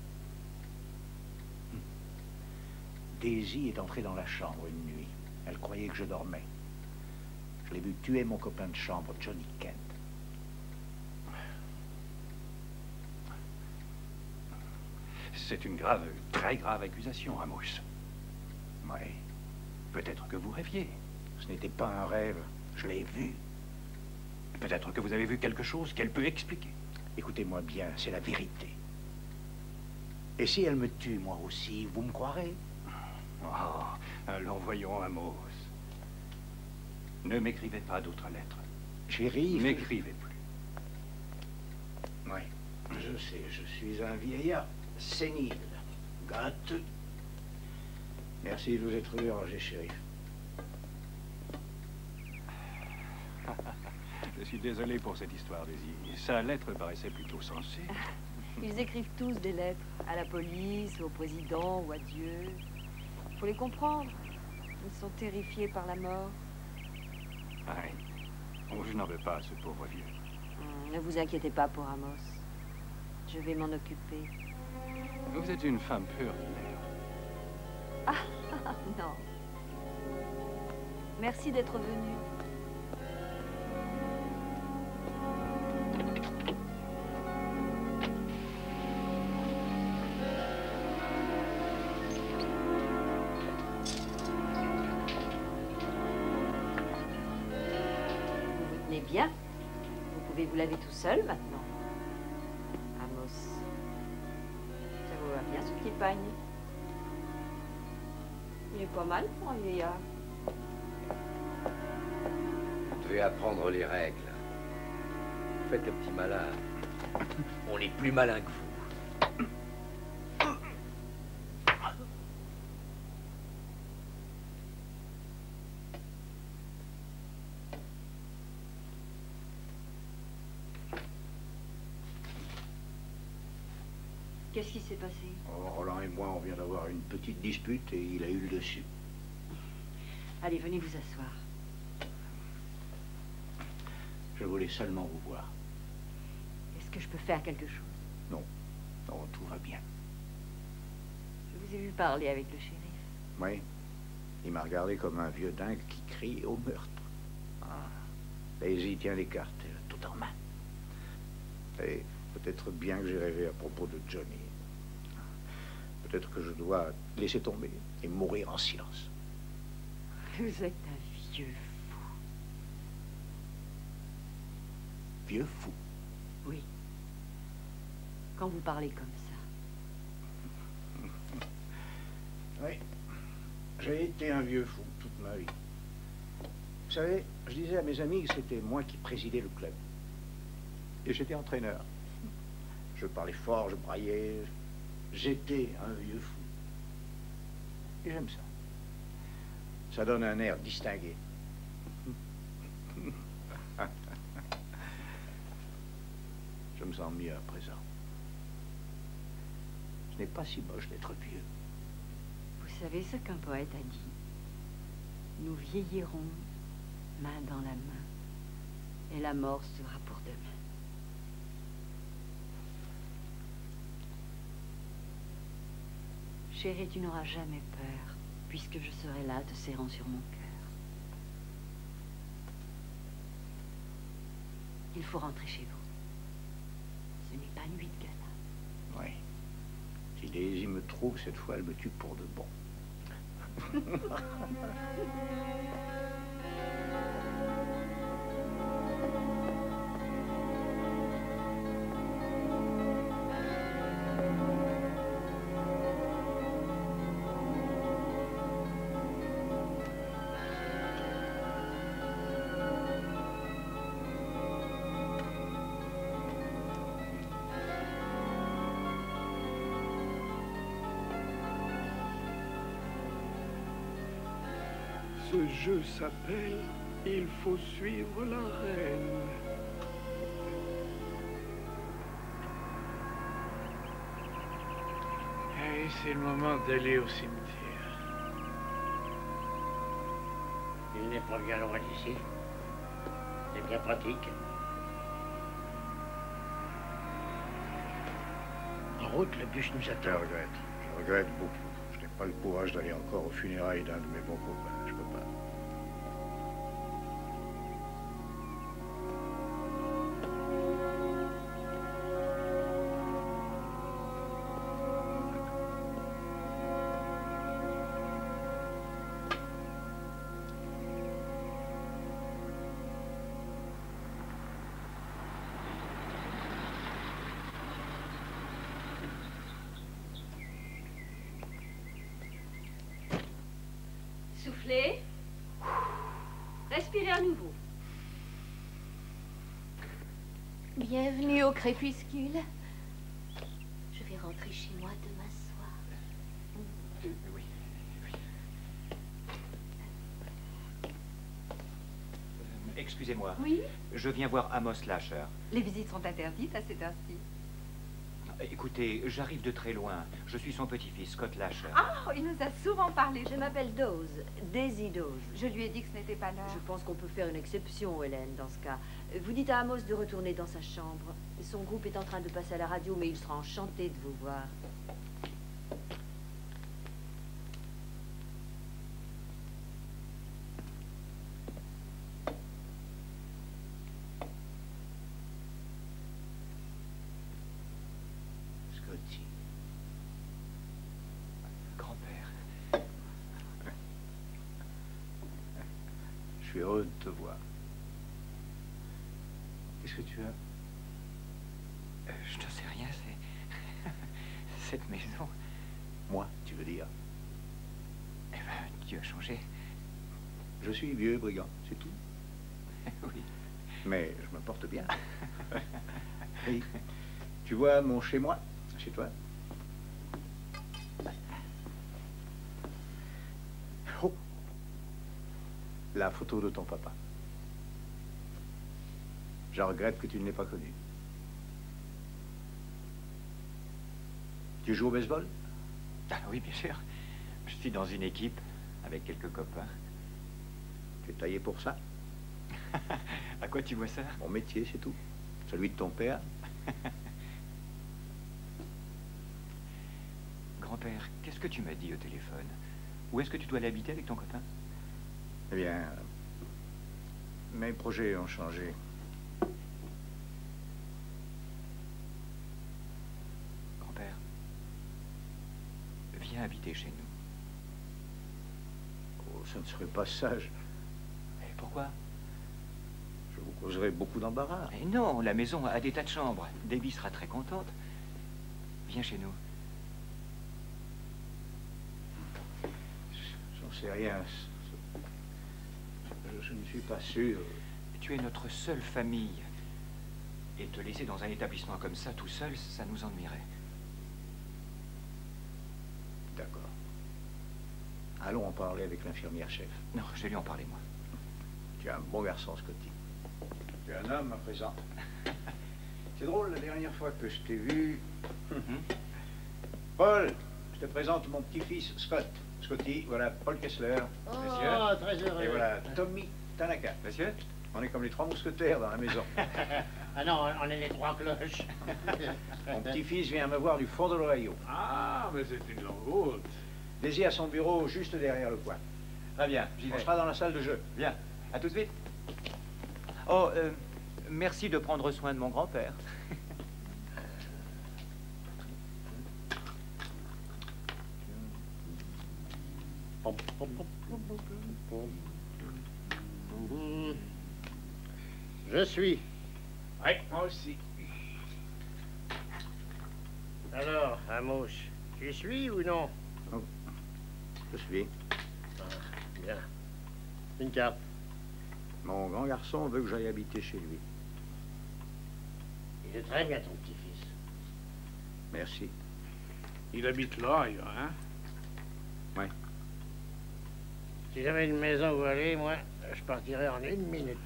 Daisy est entrée dans la chambre une nuit. Elle croyait que je dormais. Je l'ai vu tuer mon copain de chambre, Johnny Kent. C'est une grave, très grave accusation, Amos. Oui. Peut-être que vous rêviez. Ce n'était pas un rêve. Je l'ai vu. Peut-être que vous avez vu quelque chose qu'elle peut expliquer. Écoutez-moi bien, c'est la vérité. Et si elle me tue, moi aussi, vous me croirez? Oh, allons voyons, Amos. Ne m'écrivez pas d'autres lettres. Chérie... N'écrivez plus. Oui, je sais, je suis un vieillard sénile, gâteux. Merci de vous être dérangé, shérif. Je suis désolé pour cette histoire, Daisy. Sa lettre paraissait plutôt sensée. *laughs* Ils écrivent tous des lettres, à la police, au président ou à Dieu. Faut les comprendre. Ils sont terrifiés par la mort. Aïe. Oh, je n'en veux pas à ce pauvre vieux. Hum, ne vous inquiétez pas pour Amos. Je vais m'en occuper. Vous êtes une femme peu ordinaire. Ah, *laughs* non. Merci d'être venu. Vous vous tenez bien Vous pouvez vous laver tout seul maintenant. Amos. Ça vous va bien ce petit pagne Il est pas mal pour un vieillard. Vous devez apprendre les règles. Vous faites le petit malin. *laughs* On est plus malin que vous. Qu'est-ce qui s'est passé? Moi, on vient d'avoir une petite dispute et il a eu le dessus. Allez, venez vous asseoir. Je voulais seulement vous voir. Est-ce que je peux faire quelque chose? Non, non, tout va bien. Je vous ai vu parler avec le shérif. Oui, il m'a regardé comme un vieux dingue qui crie au meurtre. Ah, Daisy tient les cartes, a tout en main. Et peut-être bien que j'ai rêvé à propos de Johnny. Peut-être que je dois laisser tomber et mourir en silence. Vous êtes un vieux fou. Vieux fou. Oui. Quand vous parlez comme ça. *laughs* Oui, j'ai été un vieux fou toute ma vie. Vous savez, je disais à mes amis que c'était moi qui présidais le club. Et j'étais entraîneur. Je parlais fort, je braillais. J'étais un vieux fou. Et j'aime ça. Ça donne un air distingué. *laughs* Je me sens mieux à présent. Ce n'est pas si moche d'être vieux. Vous savez ce qu'un poète a dit? Nous vieillirons main dans la main, et la mort sera pour demain. Chérie, tu n'auras jamais peur, puisque je serai là te serrant sur mon cœur. Il faut rentrer chez vous. Ce n'est pas nuit de gala. Oui. Si Daisy me trouve, cette fois, elle me tue pour de bon. *laughs* Ce jeu s'appelle Il faut suivre la reine. Et c'est le moment d'aller au cimetière. Il n'est pas bien loin d'ici. C'est bien pratique. En route, le bus nous Je attend. regrette. Je regrette beaucoup. Je n'ai pas le courage d'aller encore aux funérailles d'un de mes bons copains. Je peux crépuscule. Je vais rentrer chez moi demain soir. Oui, oui. Euh, Excusez-moi. Oui? Je viens voir Amos Lasher. Les visites sont interdites à cette heure-ci. Écoutez, j'arrive de très loin. Je suis son petit-fils, Scott Lasher. Ah, il nous a souvent parlé. Je m'appelle Dose, Daisy Dose. Je lui ai dit que ce n'était pas l'heure. Je pense qu'on peut faire une exception, Hélène, dans ce cas. Vous dites à Amos de retourner dans sa chambre. Son groupe est en train de passer à la radio, mais il sera enchanté de vous voir. Scotty. Grand-père. Je suis heureux de te voir. Qu'est-ce que tu as Euh, je ne sais rien, c'est... Cette maison... Moi, tu veux dire? Eh ben, tu as changé. Je suis vieux brigand, c'est tout. *laughs* oui. Mais je me porte bien. *laughs* oui. Tu vois mon chez-moi Chez toi? Oh La photo de ton papa. Je regrette que tu ne l'aies pas connu. Tu joues au baseball Ah oui, bien sûr. Je suis dans une équipe avec quelques copains. Tu es taillé pour ça *laughs* À quoi tu vois ça Mon métier, c'est tout. Celui de ton père. *laughs* Grand-père, qu'est-ce que tu m'as dit au téléphone? Où est-ce que tu dois aller habiter avec ton copain? Eh bien, mes projets ont changé. Grand-père, viens habiter chez nous. Oh, ça ne serait pas sage. Et pourquoi? Je vous causerais beaucoup d'embarras. Eh non, la maison a des tas de chambres. Debbie sera très contente. Viens chez nous. J'en sais rien. Je, je ne suis pas sûr. Tu es notre seule famille. Et te laisser dans un établissement comme ça, tout seul, ça nous ennuierait. D'accord. Allons en parler avec l'infirmière chef. Non, je vais lui en parler, moi. Tu es un bon garçon, Scotty. Tu es un homme à présent. *laughs* C'est drôle, la dernière fois que je t'ai vu... Paul, je te présente mon petit-fils, Scott. Scotty, voilà Paul Kessler. Oh, très heureux. Et voilà Tommy Tanaka. Monsieur On est comme les trois mousquetaires dans la maison. *laughs* ah non, on est les trois cloches. Mon petit-fils vient me voir du fond de l'Ohio. Ah, mais c'est une longue route. Daisy à son bureau juste derrière le coin. Très bien, j'y On sera dans la salle de jeu. Bien. À tout de suite. Oh, euh, merci de prendre soin de mon grand-père. *laughs* Je suis. Oui, moi aussi. Alors, Amos, tu suis ou non? Je suis. Ah, Bien. Une carte. Mon grand garçon veut que j'aille habiter chez lui. Il est très bien, ton petit-fils. Merci. Il habite là, il, hein? Oui. Si j'avais une maison où aller, moi, je partirais en une minute.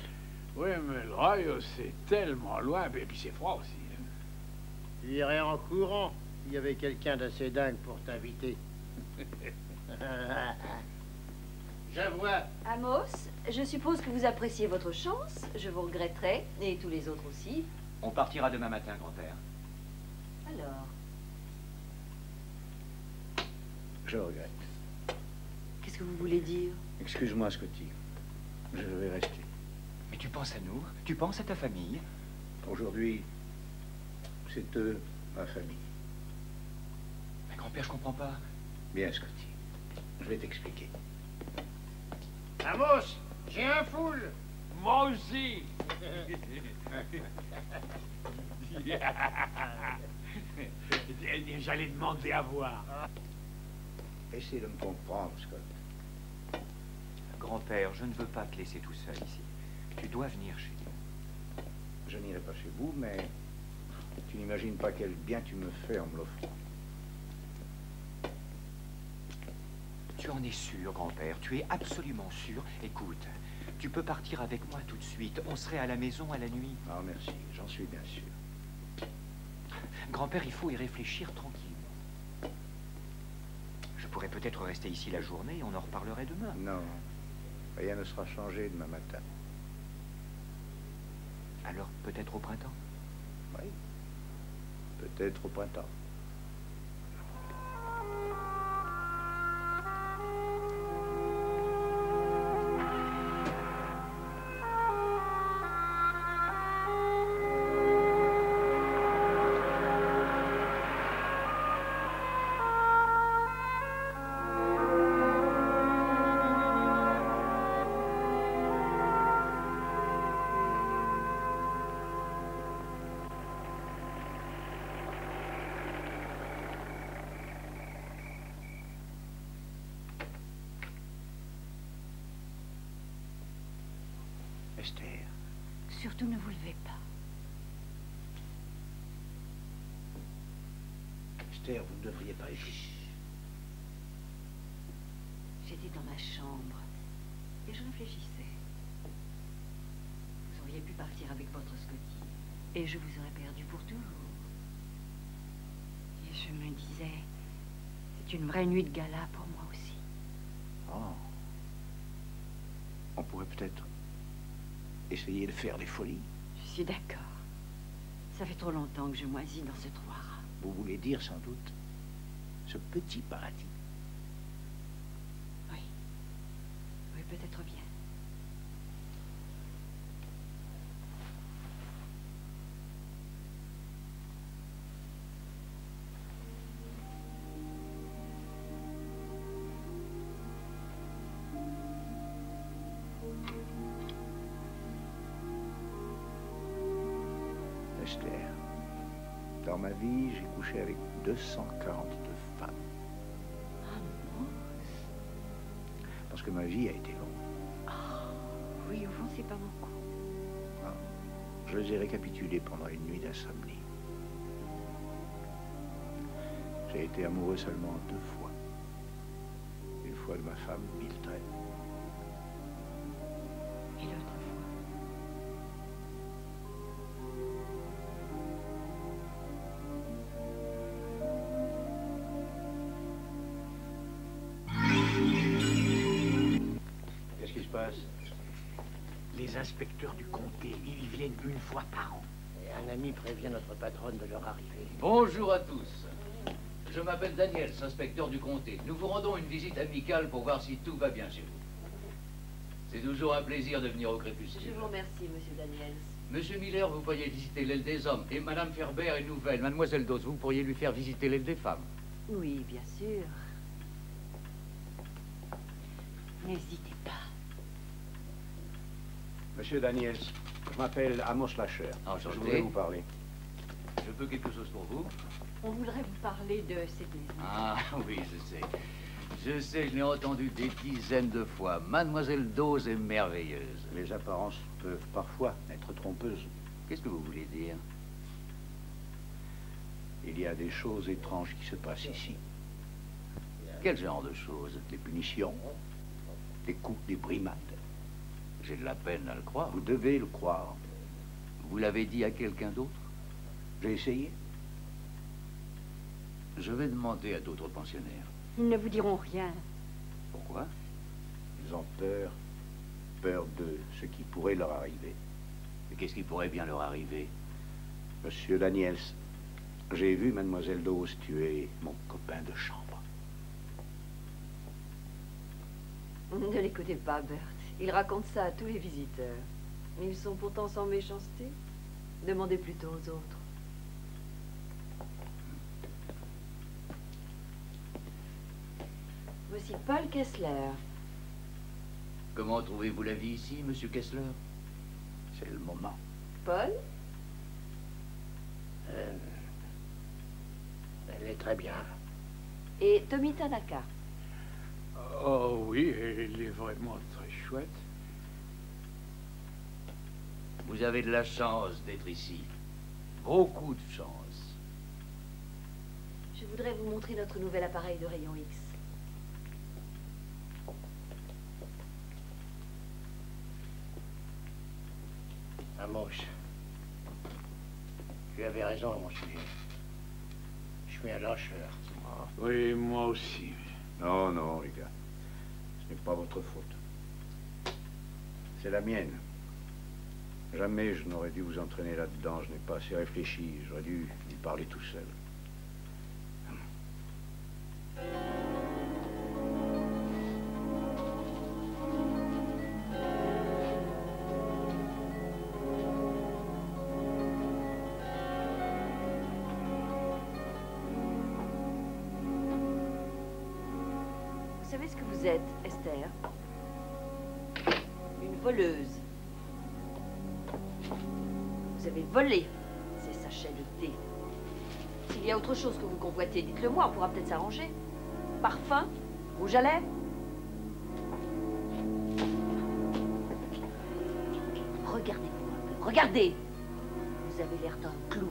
Oui, mais l'Ohio, c'est tellement loin. Et puis c'est froid aussi. hein? Tu irais en courant s'il y avait quelqu'un d'assez dingue pour t'inviter. *laughs* je vois. Amos, je suppose que vous appréciez votre chance. Je vous regretterai, et tous les autres aussi. On partira demain matin, grand-père. Alors, Je regrette. qu'est-ce que vous voulez dire? Excuse-moi, Scotty. Je vais rester. Mais tu penses à nous? Tu penses à ta famille? Aujourd'hui, c'est eux, ma famille. Mais grand-père, je comprends pas. Bien, Scotty. Je vais t'expliquer. Amos, j'ai un foule. Moi aussi. *laughs* J'allais demander à voir. Essaye de me comprendre, Scott. Grand-père, je ne veux pas te laisser tout seul ici. Tu dois venir chez nous. Je n'irai pas chez vous, mais tu n'imagines pas quel bien tu me fais en me l'offrant. Tu en es sûr, grand-père Tu es absolument sûr Écoute, tu peux partir avec moi tout de suite. On serait à la maison à la nuit. Ah, merci, j'en suis bien sûr. Grand-père, il faut y réfléchir tranquillement. Je pourrais peut-être rester ici la journée et on en reparlerait demain. Non, rien ne sera changé demain matin. Alors peut-être au printemps? Oui, peut-être au printemps. Esther, Surtout ne vous levez pas. Esther, vous ne devriez pas ici. J'étais dans ma chambre et je réfléchissais. Vous auriez pu partir avec votre Scotty et je vous aurais perdu pour toujours. Et je me disais, c'est une vraie nuit de gala pour moi aussi. Oh. On pourrait peut-être essayer de faire des folies. Je suis d'accord. Ça fait trop longtemps que je moisis dans ce trou à rats. Vous voulez dire sans doute ce petit paradis. Oui. Oui, peut-être Parce que ma vie a été longue. Oui, au fond, c'est pas mon coup. Je les ai récapitulées pendant une nuit d'insomnie. J'ai été amoureux seulement deux fois. Une fois de ma femme, Mildred. Inspecteurs du comté, ils viennent une fois par an. Et un ami prévient notre patronne de leur arrivée. Bonjour à tous. Je m'appelle Daniels, inspecteur du comté. Nous vous rendons une visite amicale pour voir si tout va bien chez vous. C'est toujours un plaisir de venir au crépuscule. Je vous remercie, monsieur Daniels. Monsieur Miller, vous pourriez visiter l'aile des hommes. Et Madame Ferber est nouvelle. Mademoiselle Dose, vous pourriez lui faire visiter l'aile des femmes. Oui, bien sûr. N'hésitez pas. Monsieur Daniels, je m'appelle Amos Lacher. Enchanté. Je voulais vous parler. Je peux quelque chose pour vous On voudrait vous parler de cette maison. Ah *laughs* oui, je sais. Je sais, je l'ai entendu des dizaines de fois. Mademoiselle Dose est merveilleuse. Les apparences peuvent parfois être trompeuses. Qu'est-ce que vous voulez dire? Il y a des choses étranges qui se passent ici. Quel genre de choses? Des punitions, des coups, des brimades. J'ai de la peine à le croire. Vous devez le croire. Vous l'avez dit à quelqu'un d'autre? J'ai essayé. Je vais demander à d'autres pensionnaires. Ils ne vous diront rien. Pourquoi? Ils ont peur. Peur de ce qui pourrait leur arriver. Et qu'est-ce qui pourrait bien leur arriver? Monsieur Daniels, j'ai vu Mademoiselle Dose tuer mon copain de chambre. Ne l'écoutez pas, Bert. Il raconte ça à tous les visiteurs. Ils sont pourtant sans méchanceté? Demandez plutôt aux autres. Voici Paul Kessler. Comment trouvez-vous la vie ici, monsieur Kessler? C'est le moment. Paul? Euh, elle est très bien. et Tommy Tanaka? Oh oui, il est vraiment Vous avez de la chance d'être ici. Beaucoup de chance. Je voudrais vous montrer notre nouvel appareil de rayon X. Amos, tu avais raison à mon sujet. Je suis un lâcheur. Oui, moi aussi. Non, non, les gars. Ce n'est pas votre faute. C'est la mienne. Jamais je n'aurais dû vous entraîner là-dedans. Je n'ai pas assez réfléchi. J'aurais dû y parler tout seul. Moi, on pourra peut-être s'arranger. Parfum Rouge à lèvres Regardez-vous un peu, regardez Vous avez l'air d'un clown,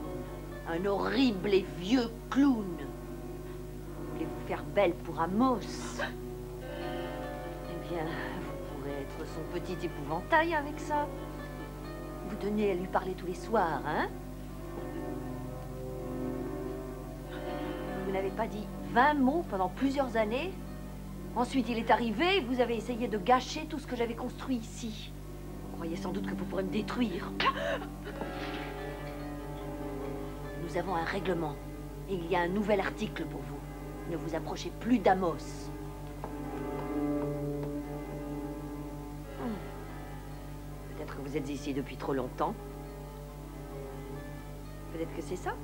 un horrible et vieux clown. Vous voulez vous faire belle pour Amos? Eh bien, vous pourrez être son petit épouvantail avec ça. Vous tenez à lui parler tous les soirs, hein? N'avez pas dit 20 mots pendant plusieurs années Ensuite, il est arrivé et vous avez essayé de gâcher tout ce que j'avais construit ici. Vous croyez sans doute que vous pourrez me détruire. Nous avons un règlement. Il y a un nouvel article pour vous. Ne vous approchez plus d'Amos. Peut-être que vous êtes ici depuis trop longtemps. Peut-être que c'est ça.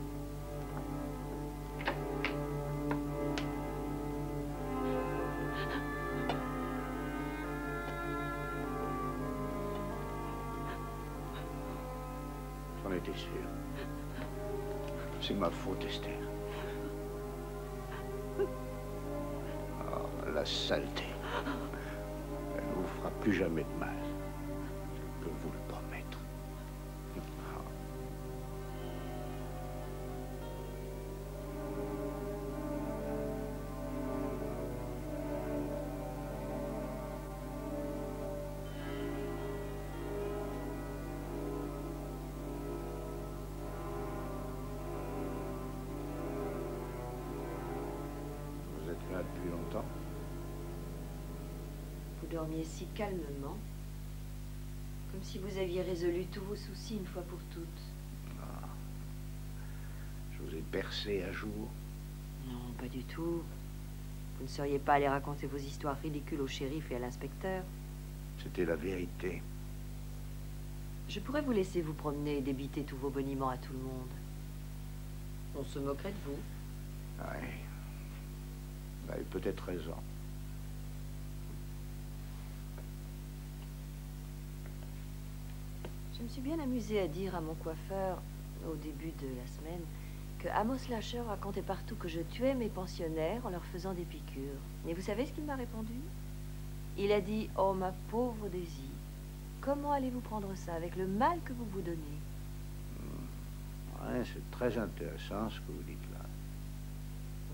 Faute, Esther. Oh, la saleté. Elle ne vous fera plus jamais de mal. Vous dormiez si calmement, comme si vous aviez résolu tous vos soucis une fois pour toutes. Je vous ai percé à jour. Non, pas du tout. Vous ne seriez pas allé raconter vos histoires ridicules au shérif et à l'inspecteur. C'était la vérité. Je pourrais vous laisser vous promener et débiter tous vos boniments à tout le monde. On se moquerait de vous. Oui. Vous avez peut-être raison. Je me suis bien amusée à dire à mon coiffeur, au début de la semaine, que Amos Lasher racontait partout que je tuais mes pensionnaires en leur faisant des piqûres. Et vous savez ce qu'il m'a répondu? Il a dit Oh, ma pauvre Daisy, comment allez-vous prendre ça avec le mal que vous vous donnez? Ouais, c'est très intéressant ce que vous dites là.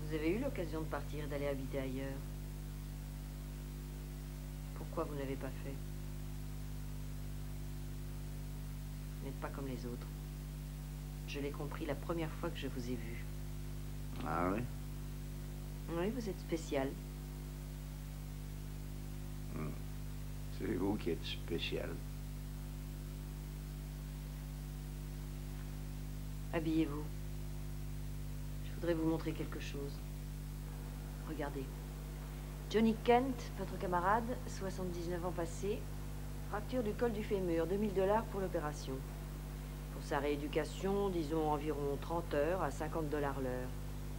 Vous avez eu l'occasion de partir et d'aller habiter ailleurs. Pourquoi vous n'avez pas fait Vous n'êtes pas comme les autres. Je l'ai compris la première fois que je vous ai vu. Ah oui Oui, vous êtes spécial. Hmm. C'est vous qui êtes spécial. Habillez-vous. Je voudrais vous montrer quelque chose. Regardez. Johnny Kent, votre camarade, 79 ans passés, fracture du col du fémur, 2000 dollars pour l'opération. Pour sa rééducation, disons environ 30 heures à 50 dollars l'heure,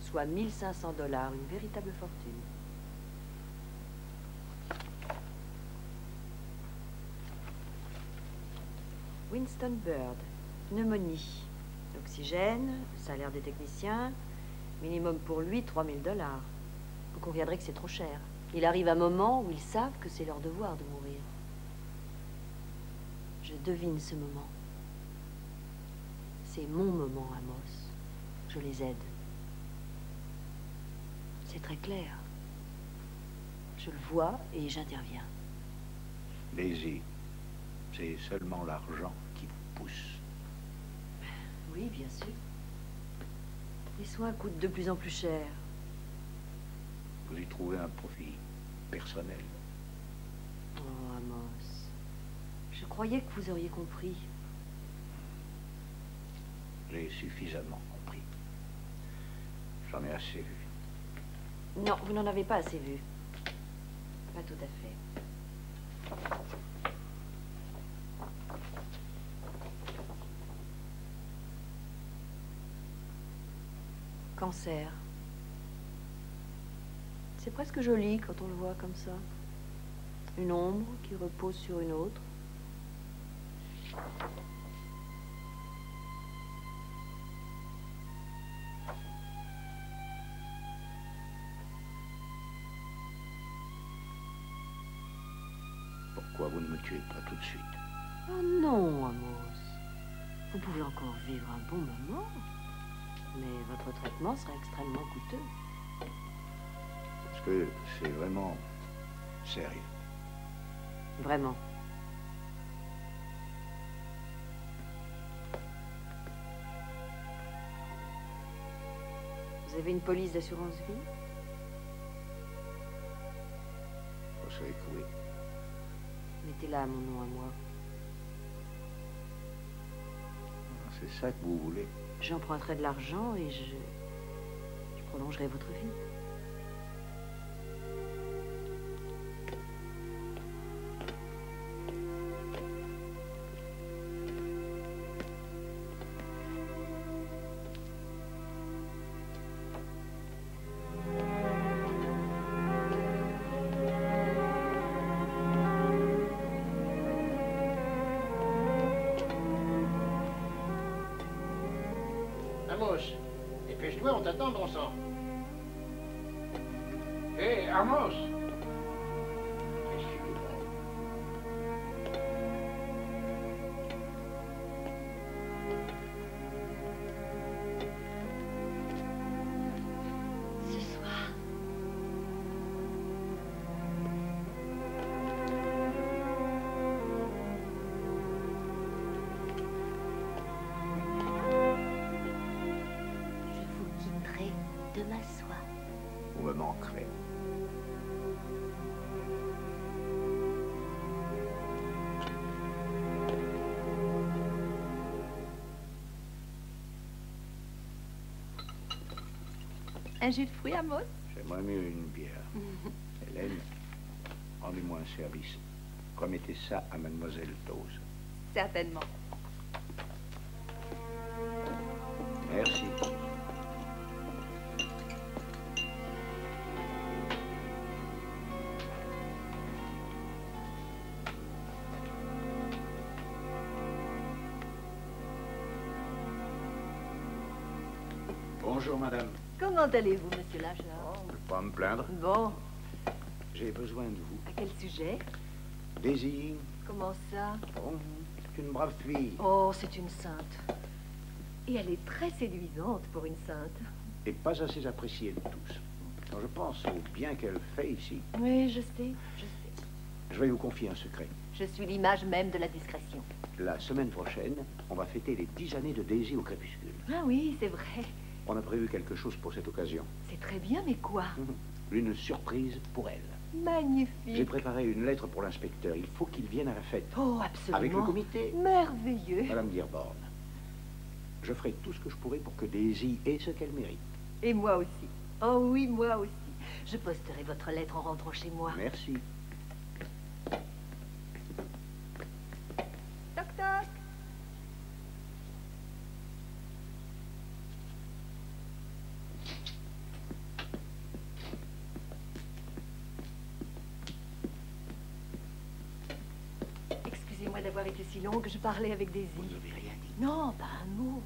soit 1500 dollars, une véritable fortune. Winston Bird, pneumonie, oxygène, salaire des techniciens, minimum pour lui 3000 dollars. Vous conviendrez que c'est trop cher. Il arrive un moment où ils savent que c'est leur devoir de mourir. Je devine ce moment. C'est mon moment, Amos. Je les aide. C'est très clair. Je le vois et j'interviens. Daisy, c'est seulement l'argent qui vous pousse. Oui, bien sûr. Les soins coûtent de plus en plus cher. Vous y trouvez un profit personnel. Oh, Amos. Je croyais que vous auriez compris. J'ai suffisamment compris. J'en ai assez vu. Non, vous n'en avez pas assez vu. Pas tout à fait. Cancer. C'est presque joli quand on le voit comme ça. Une ombre qui repose sur une autre. Non, Amos. Vous pouvez encore vivre un bon moment. Mais votre traitement sera extrêmement coûteux. Est-ce que c'est vraiment sérieux Vraiment. Vous avez une police d'assurance vie? Vous savez que oui. Mettez-la à mon nom à moi. C'est ça que vous voulez J'emprunterai de l'argent et je... je prolongerai votre vie. Dépêche-toi, on Un jus de fruits, Amos J'aimerais mieux une bière. *laughs* Hélène, rendez-moi un service. Remettez ça à mademoiselle Toze. Certainement. Comment allez-vous, monsieur Lachard? Je ne vais pas me plaindre. Bon, J'ai besoin de vous. à quel sujet? Daisy, Comment ça? Bon, c'est une brave fille. Oh, c'est une sainte. Et elle est très séduisante pour une sainte. Et pas assez appréciée de tous. Quand je pense au bien qu'elle fait ici, Oui, je sais, je sais. je vais vous confier un secret. Je suis l'image même de la discrétion. La semaine prochaine, on va fêter les dix années de Daisy au crépuscule. Ah oui, c'est vrai. On a prévu quelque chose pour cette occasion. C'est très bien, mais quoi? Une surprise pour elle. J'ai Magnifique. préparé une lettre pour l'inspecteur. Il faut qu'il vienne à la fête. Oh, absolument. Avec le comité. Merveilleux. Madame Dearborn, je ferai tout ce que je pourrai pour que Daisy ait ce qu'elle mérite. Et moi aussi. Oh oui, moi aussi. Je posterai votre lettre en rentrant chez moi. Merci. Longue, je parlais avec Daisy. Vous n'avez rien dit Non, pas un mot.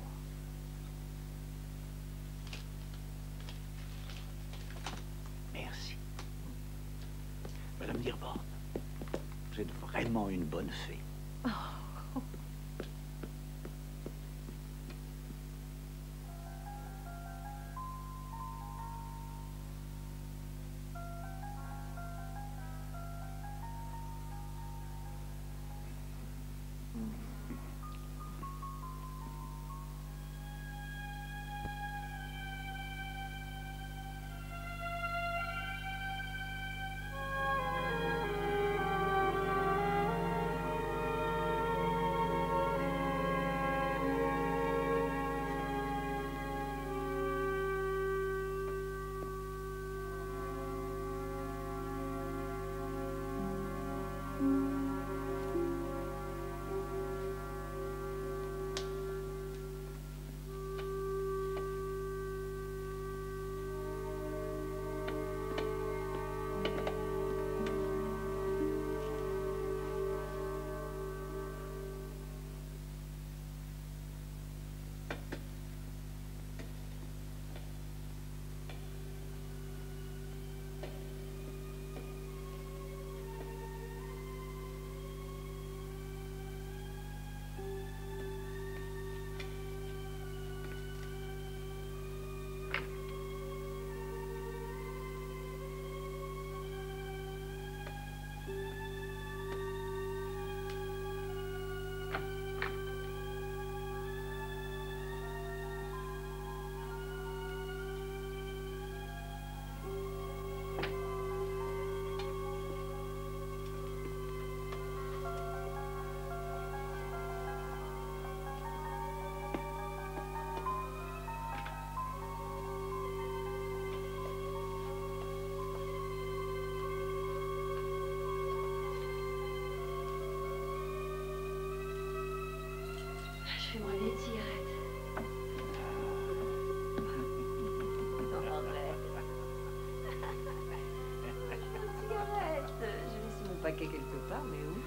Quelque part, mais où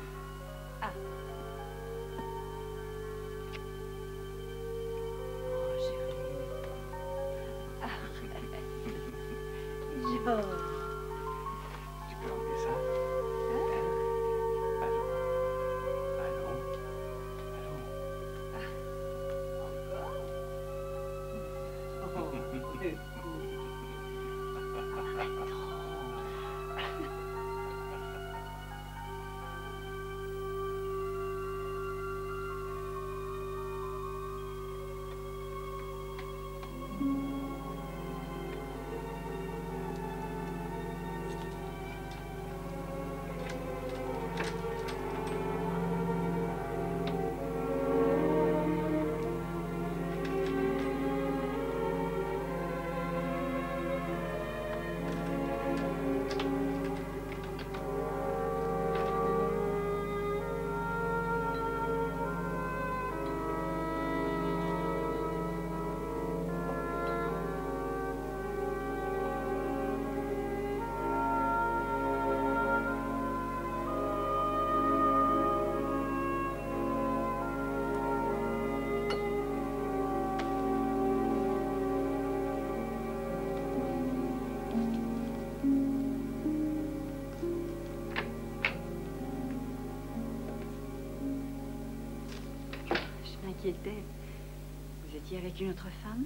Vous étiez avec une autre femme?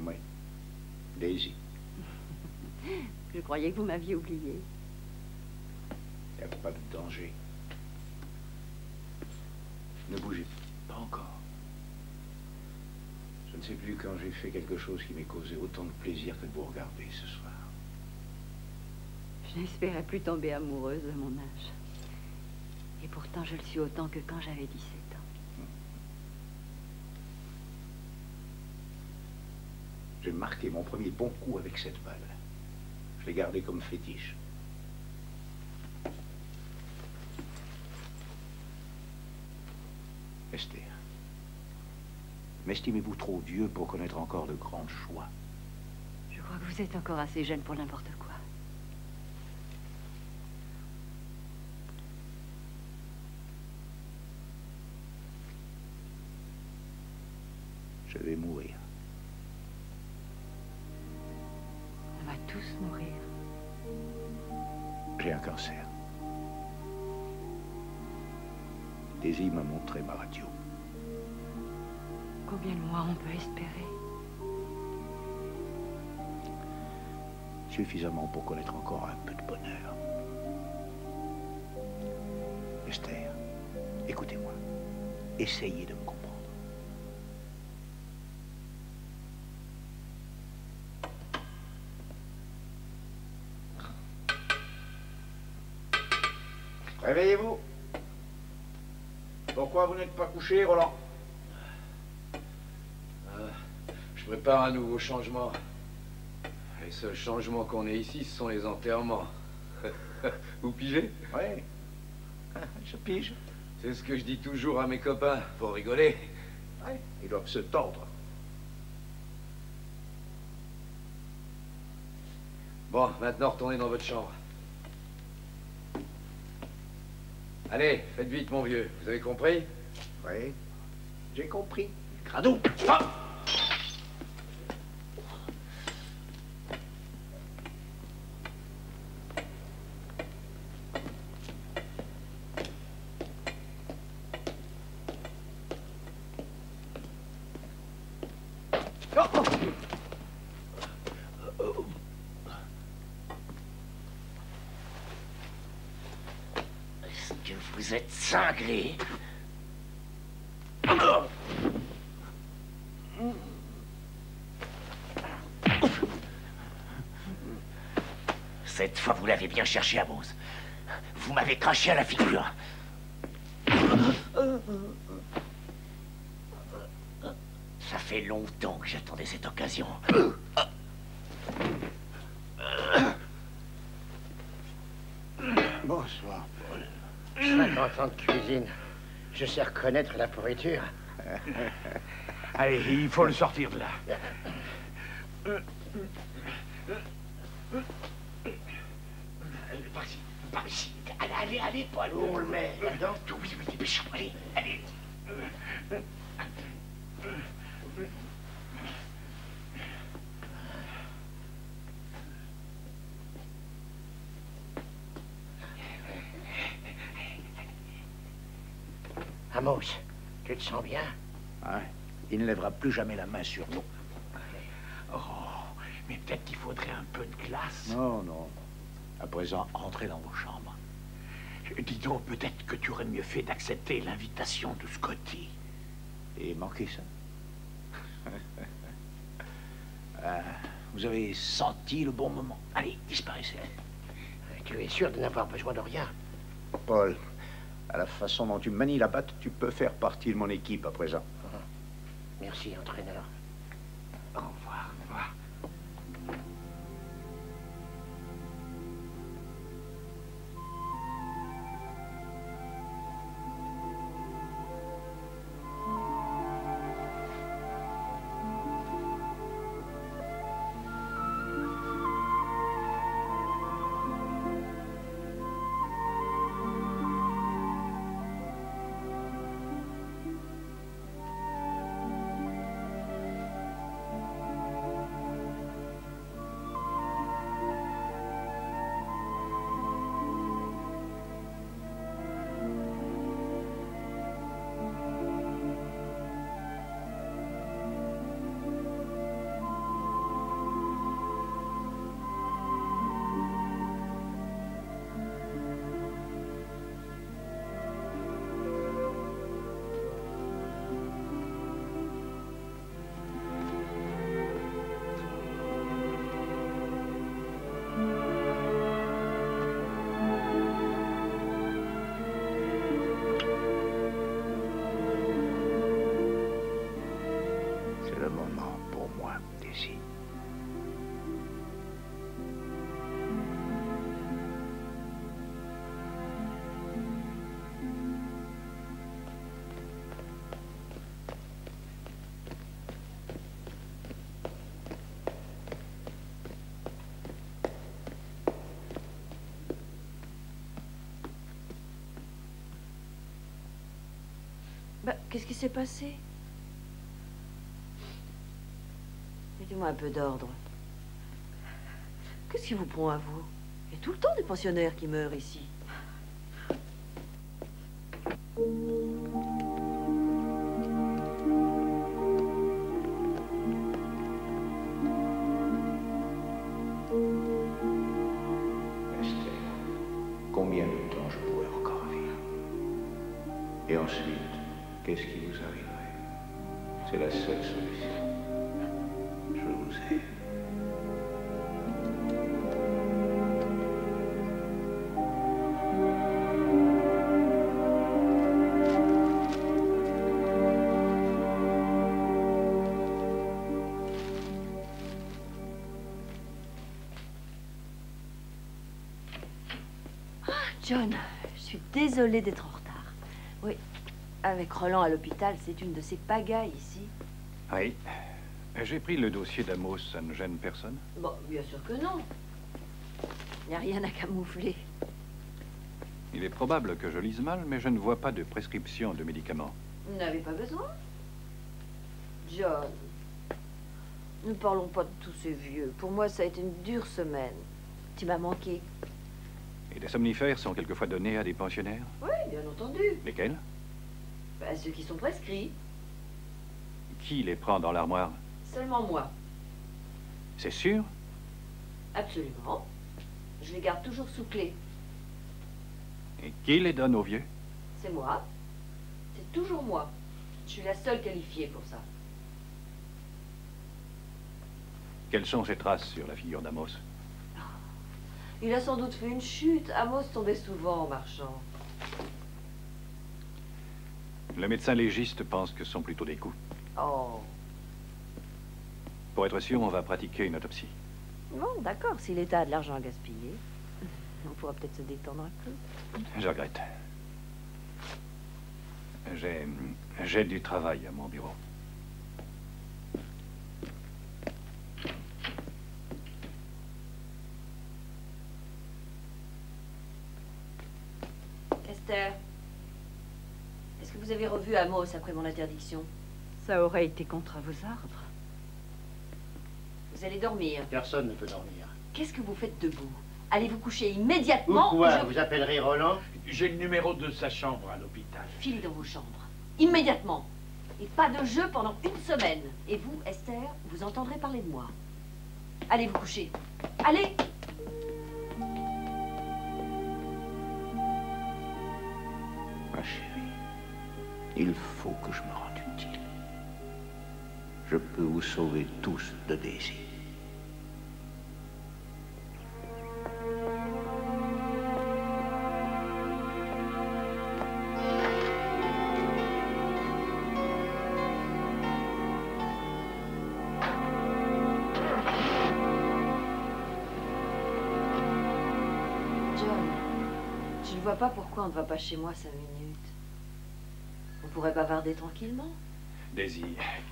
Oui. Daisy. *laughs* Je croyais que vous m'aviez oublié. Il n'y a pas de danger. Ne bougez pas encore. Je ne sais plus quand j'ai fait quelque chose qui m'ait causé autant de plaisir que de vous regarder ce soir. Je n'espérais plus tomber amoureuse de mon âge. Et pourtant, je le suis autant que quand j'avais 17 ans. J'ai marqué mon premier bon coup avec cette balle. Je l'ai gardée comme fétiche. Esther, m'estimez-vous trop vieux pour connaître encore de grandes choix? Je crois que vous êtes encore assez jeune pour n'importe quoi. Je vais mourir. Daisy m'a montré ma radio. Combien de mois on peut espérer Suffisamment pour connaître encore un peu de bonheur. Esther, écoutez-moi. Essayez de me comprendre. Réveillez-vous. Pourquoi vous n'êtes pas couché, Roland Ah, je prépare un nouveau changement. Les seuls changements qu'on ait ici, ce sont les enterrements. *laughs* Vous pigez Oui. Je pige. C'est ce que je dis toujours à mes copains, pour rigoler. Oui. Ils doivent se tordre. Bon, maintenant retournez dans votre chambre. Allez, faites vite, mon vieux. Vous avez compris? Oui. J'ai compris. Gradou Stop Est-ce que vous Cette fois, vous l'avez bien cherché, Amos. Vous m'avez craché à la figure. Ça fait longtemps que j'attendais cette occasion. 50 ans de cuisine. Je sais reconnaître la pourriture. *laughs* Allez, il faut le sortir de là. Par ici, par ici. Allez, allez. allez, Paul, on le met Là-dedans? Oui, oui, dépêchons, allez, allez. Tu te sens bien? Hein Il ne lèvera plus jamais la main sur nous. Oh, mais peut-être qu'il faudrait un peu de glace. Non, non. À présent, entrez dans vos chambres. Dis donc, peut-être que tu aurais mieux fait d'accepter l'invitation de Scotty. Et manquer ça Ah, *laughs* Vous avez senti le bon moment? Allez, disparaissez. Tu es sûr de n'avoir besoin de rien? Paul, à la façon dont tu manies la batte, tu peux faire partie de mon équipe à présent. Merci, entraîneur. Bah, qu'est-ce qui s'est passé? Mettez-moi un peu d'ordre. Qu'est-ce qui vous prend à vous? Il y a tout le temps des pensionnaires qui meurent ici. Combien de temps je pourrais encore vivre? Et ensuite, qu'est-ce qui vous arriverait C'est la seule solution. Je vous aime. John, je suis désolée d'être avec Roland à l'hôpital, c'est une de ces pagailles ici. Oui. J'ai pris le dossier d'Amos, ça ne gêne personne? Bon, bien sûr que non. Il n'y a rien à camoufler. Il est probable que je lise mal, mais je ne vois pas de prescription de médicaments. Vous n'avez pas besoin? John, ne parlons pas de tous ces vieux. Pour moi, ça a été une dure semaine. Tu m'as manqué. Et des somnifères sont quelquefois donnés à des pensionnaires? Oui, bien entendu. Lesquels? Bah, ceux qui sont prescrits. Qui les prend dans l'armoire? Seulement moi. C'est sûr? Absolument. Je les garde toujours sous clé. Et qui les donne aux vieux? C'est moi. C'est toujours moi. Je suis la seule qualifiée pour ça. Quelles sont ces traces sur la figure d'Amos? Il a sans doute fait une chute. Amos tombait souvent en marchant. Le médecin légiste pense que ce sont plutôt des coups. Oh. Pour être sûr, on va pratiquer une autopsie. Bon, d'accord, si l'État a de l'argent à gaspiller. On pourra peut-être se détendre un peu. Je regrette. J'ai... j'ai du travail à mon bureau. Esther, est-ce que vous avez revu Amos après mon interdiction Ça aurait été contre vos ordres. Vous allez dormir. Personne ne peut dormir. Qu'est-ce que vous faites debout? Allez vous coucher immédiatement Pourquoi ou je... Vous appellerez Roland? J'ai le numéro de sa chambre à l'hôpital. Filez dans vos chambres. Immédiatement. Et pas de jeu pendant une semaine. Et vous, Esther, vous entendrez parler de moi. Allez vous coucher. Allez il faut que je me rende utile. Je peux vous sauver tous de Daisy. John, je ne vois pas pourquoi on ne va pas chez moi cinq minutes. Pourrait bavarder tranquillement. Daisy,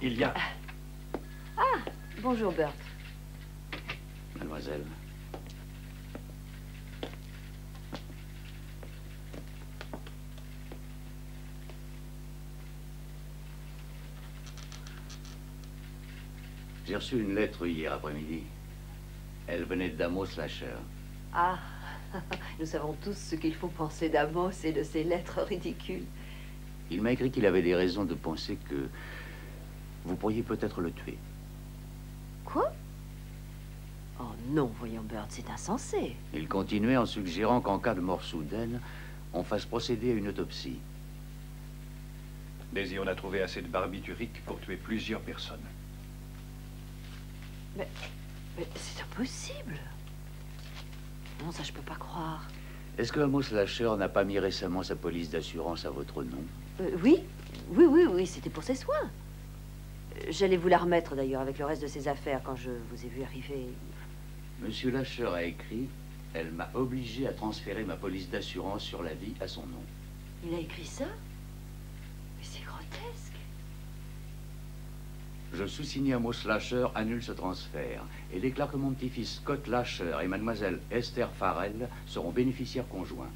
il y a... Ah, bonjour Bert. Mademoiselle. J'ai reçu une lettre hier après-midi. Elle venait d'Amos Lasher. Ah, *laughs* nous savons tous ce qu'il faut penser d'Amos et de ses lettres ridicules. Il m'a écrit qu'il avait des raisons de penser que vous pourriez peut-être le tuer. Quoi? Oh non, voyons Bert, c'est insensé. Il continuait en suggérant qu'en cas de mort soudaine, on fasse procéder à une autopsie. Daisy, on a trouvé assez de barbiturique pour tuer plusieurs personnes. Mais, mais c'est impossible. Non, ça je peux pas croire. Est-ce que Amos Lasher n'a pas mis récemment sa police d'assurance à votre nom? Euh, oui, oui, oui, oui, c'était pour ses soins. Euh, J'allais vous la remettre d'ailleurs avec le reste de ses affaires quand je vous ai vu arriver. Monsieur Lasher a écrit Elle m'a obligé à transférer ma police d'assurance sur la vie à son nom. Il a écrit ça? Mais c'est grotesque. Je sous-signe Amos Lasher annule ce transfert et déclare que mon petit-fils Scott Lasher et mademoiselle Esther Farrell seront bénéficiaires conjoints.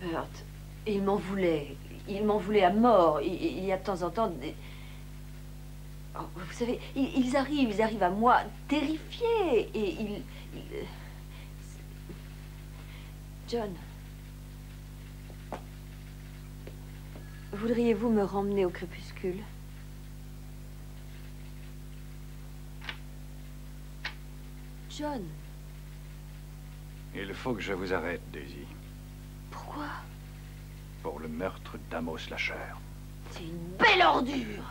Bert, il m'en voulait. Il m'en voulait à mort. Il, il y a de temps en temps des... Oh, vous savez, ils, ils arrivent, ils arrivent à moi terrifiés. Et ils... ils- John. Voudriez-vous me ramener au crépuscule? John, Il faut que je vous arrête, Daisy, pourquoi? Pour le meurtre d'Amos Lasher. C'est une belle ordure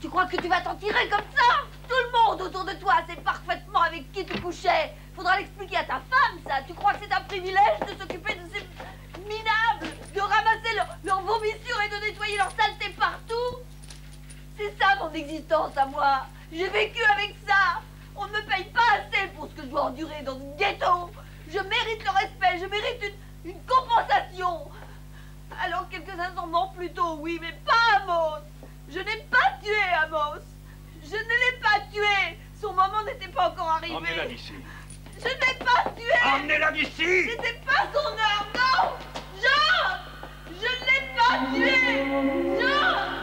Tu crois que tu vas t'en tirer comme ça? Tout le monde autour de toi sait parfaitement avec qui tu couchais. Faudra l'expliquer à ta femme, ça. Tu crois que c'est un privilège de s'occuper de ces minables, de ramasser leur, leur vomissure et de nettoyer leur saleté partout? C'est ça mon existence à moi. J'ai vécu avec ça. On ne me paye pas assez pour ce que je dois endurer dans ce ghetto. Je mérite le respect, je mérite une compensation. Alors quelques-uns s'en mentent plutôt, oui, mais pas Amos. Je n'ai pas tué Amos. Je ne l'ai pas tué. Son moment n'était pas encore arrivé. Emmenez-la d'ici. Je n'ai pas tué. Emmenez-la d'ici. C'était pas son heure, non. Jean, je ne l'ai pas tué. Jean.